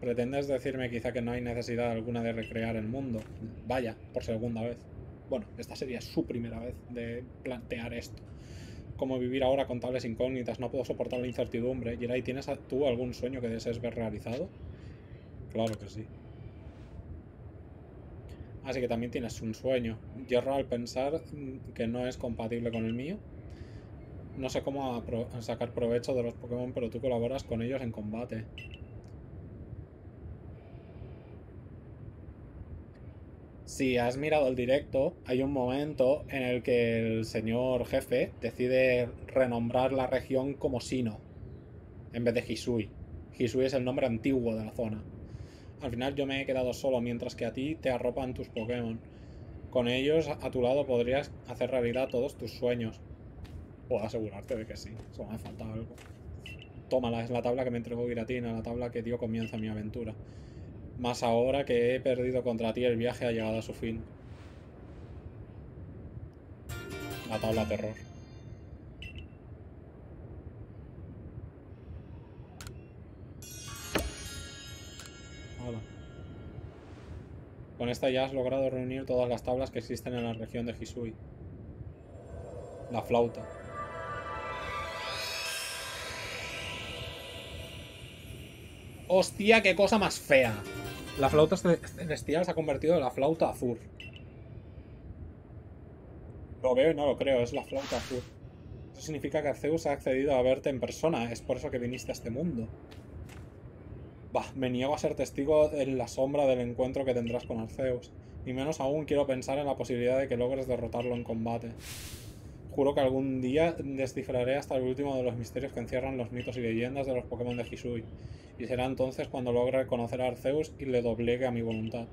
¿Pretendes decirme quizá que no hay necesidad alguna de recrear el mundo? Vaya, por segunda vez. Bueno, esta sería su primera vez de plantear esto. Como vivir ahora con tales incógnitas, no puedo soportar la incertidumbre. Jirai, ¿tienes tú algún sueño que desees ver realizado? Claro que sí. Así que también tienes un sueño. Hierro al pensar que no es compatible con el mío. No sé cómo sacar provecho de los Pokémon, pero tú colaboras con ellos en combate. Si has mirado el directo, hay un momento en el que el señor jefe decide renombrar la región como Sino, en vez de Hisui. Hisui es el nombre antiguo de la zona. Al final yo me he quedado solo, mientras que a ti te arropan tus Pokémon. Con ellos a tu lado podrías hacer realidad todos tus sueños. Puedo asegurarte de que sí, solo me falta algo. Tómala, es la tabla que me entregó Giratina, la tabla que dio comienzo a mi aventura. Más ahora que he perdido contra ti, el viaje ha llegado a su fin. La tabla terror. Hola. Con esta ya has logrado reunir todas las tablas que existen en la región de Hisui. La flauta. ¡Hostia, qué cosa más fea! La flauta celestial se ha convertido en la flauta azul. Lo veo y no lo creo, es la flauta azul. Eso significa que Zeus ha accedido a verte en persona, es por eso que viniste a este mundo. Bah, me niego a ser testigo en la sombra del encuentro que tendrás con Arceus. Y menos aún quiero pensar en la posibilidad de que logres derrotarlo en combate. Juro que algún día descifraré hasta el último de los misterios que encierran los mitos y leyendas de los Pokémon de Hisui. Y será entonces cuando logre conocer a Arceus y le doblegue a mi voluntad.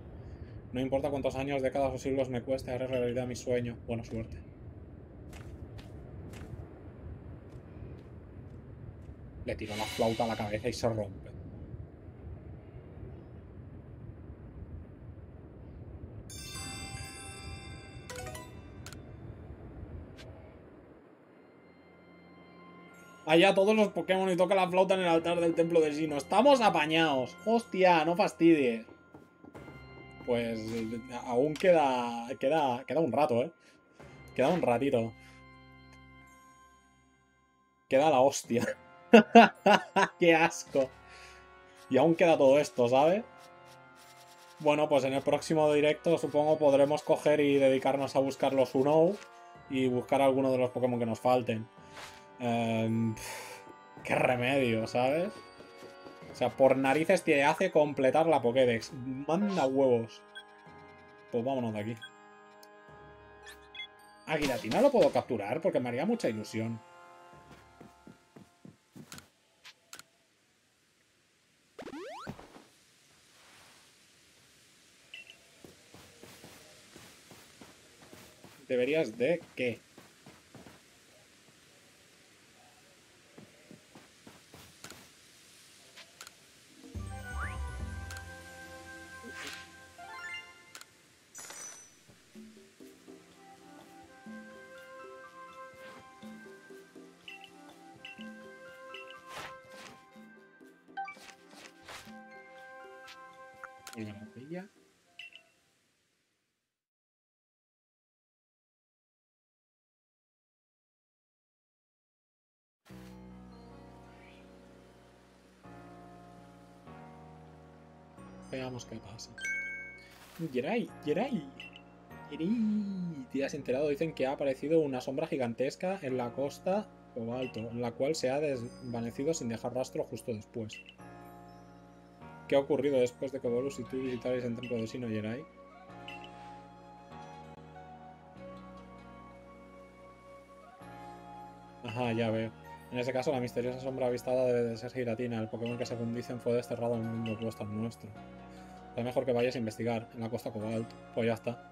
No importa cuántos años, décadas o siglos me cueste, haré realidad mi sueño. Buena suerte. Le tiro la flauta a la cabeza y se rompe. Allá todos los Pokémon y toca la flauta en el altar del templo de Sino. Estamos apañados. Hostia, no fastidies. Pues aún queda, queda, queda un rato, ¿eh? Queda un ratito. Queda la hostia. ¡Qué asco! Y aún queda todo esto, ¿sabes? Bueno, pues en el próximo directo supongo podremos coger y dedicarnos a buscar los Unou y buscar alguno de los Pokémon que nos falten. Em, qué remedio, ¿sabes? O sea, por narices te hace completar la Pokédex. Manda huevos. Pues vámonos de aquí. A Giratina lo puedo capturar porque me haría mucha ilusión. Deberías de qué? Veamos qué pasa. Yeray, Yeray. ¿Te has enterado? Dicen que ha aparecido una sombra gigantesca en la costa o alto, en la cual se ha desvanecido sin dejar rastro justo después. ¿Qué ha ocurrido después de que Bolus y tú visitarais el templo de Sino Yeray? Ajá, ya veo. En ese caso, la misteriosa sombra avistada debe de ser Giratina, el Pokémon que según dicen fue desterrado en un mundo opuesto al nuestro. Es mejor que vayas a investigar en la costa Cobalt. Pues ya está.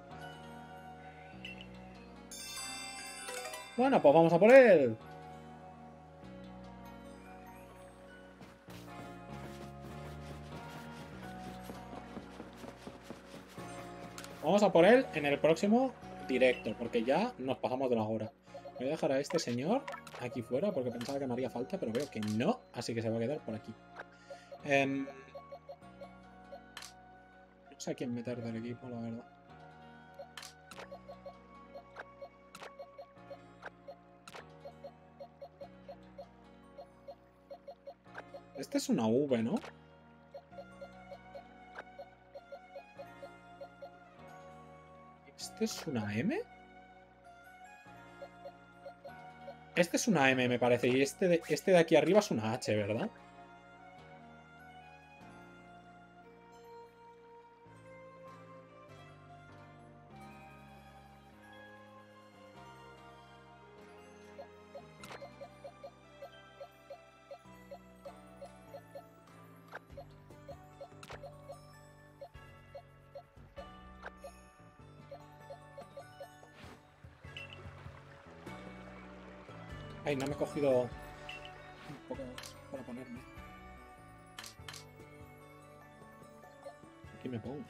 Bueno, pues vamos a por él. Vamos a por él en el próximo directo, porque ya nos pasamos de la hora. Voy a dejar a este señor aquí fuera porque pensaba que me haría falta, pero veo que no, así que se va a quedar por aquí. Eh, a quién meter del equipo, la verdad. Este es una V, ¿no? ¿Este es una M? Este es una M, me parece. Y este de, este de aquí arriba es una H, ¿verdad? No me he cogido un poco para ponerme. Aquí me pongo.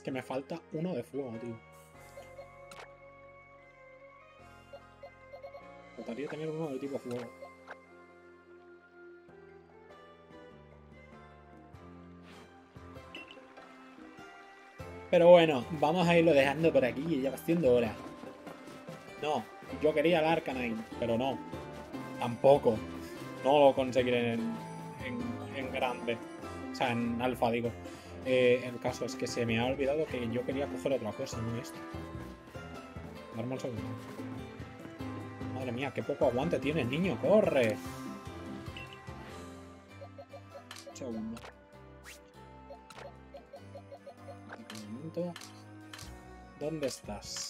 Es que me falta uno de fuego, tío. Faltaría tener uno de tipo fuego. Pero bueno, vamos a irlo dejando por aquí, ya va siendo hora. No, yo quería el Arcanine, pero no. Tampoco. No lo conseguiré en, en, grande. O sea, en alfa, digo. Eh, el caso es que se me ha olvidado que yo quería coger otra cosa, no esto. Darme el segundo. Madre mía, qué poco aguante tienes, niño. ¡Corre! Un segundo. Un momento. ¿Dónde estás?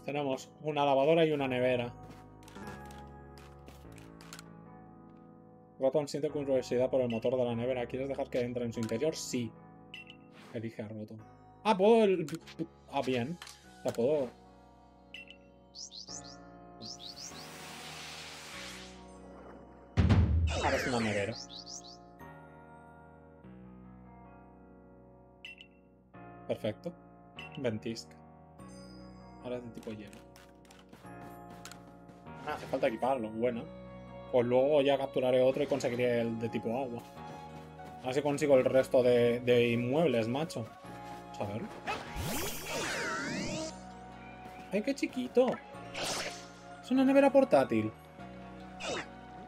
Pues tenemos una lavadora y una nevera. Rotom siente curiosidad por el motor de la nevera. ¿Quieres dejar que entre en su interior? Sí. Elige a Rotom. Ah, puedo... Ah, bien. La puedo... Ahora es una nevera. Perfecto. Ventisca. Es de tipo hielo. Ah, hace falta equiparlo. Bueno. Pues luego ya capturaré otro y conseguiré el de tipo agua. A ver si consigo el resto de, de inmuebles, macho. A ver. ¡Ay, qué chiquito! Es una nevera portátil.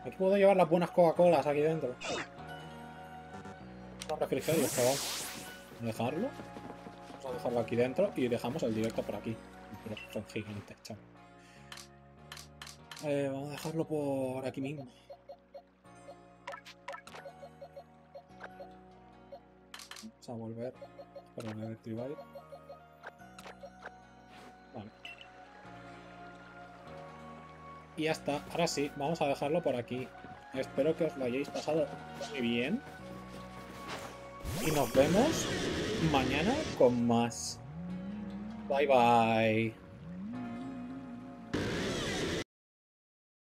Aquí puedo llevar las buenas Coca-Colas aquí dentro. Los refrigerios, chaval. Dejarlo. Vamos a dejarlo aquí dentro y dejamos el directo por aquí son gigantes, chaval. Eh, vamos a dejarlo por aquí mismo. Vamos a volver para el tribal. Vale. Y ya está. Ahora sí, vamos a dejarlo por aquí. Espero que os lo hayáis pasado muy bien. Y nos vemos mañana con más. Bye bye.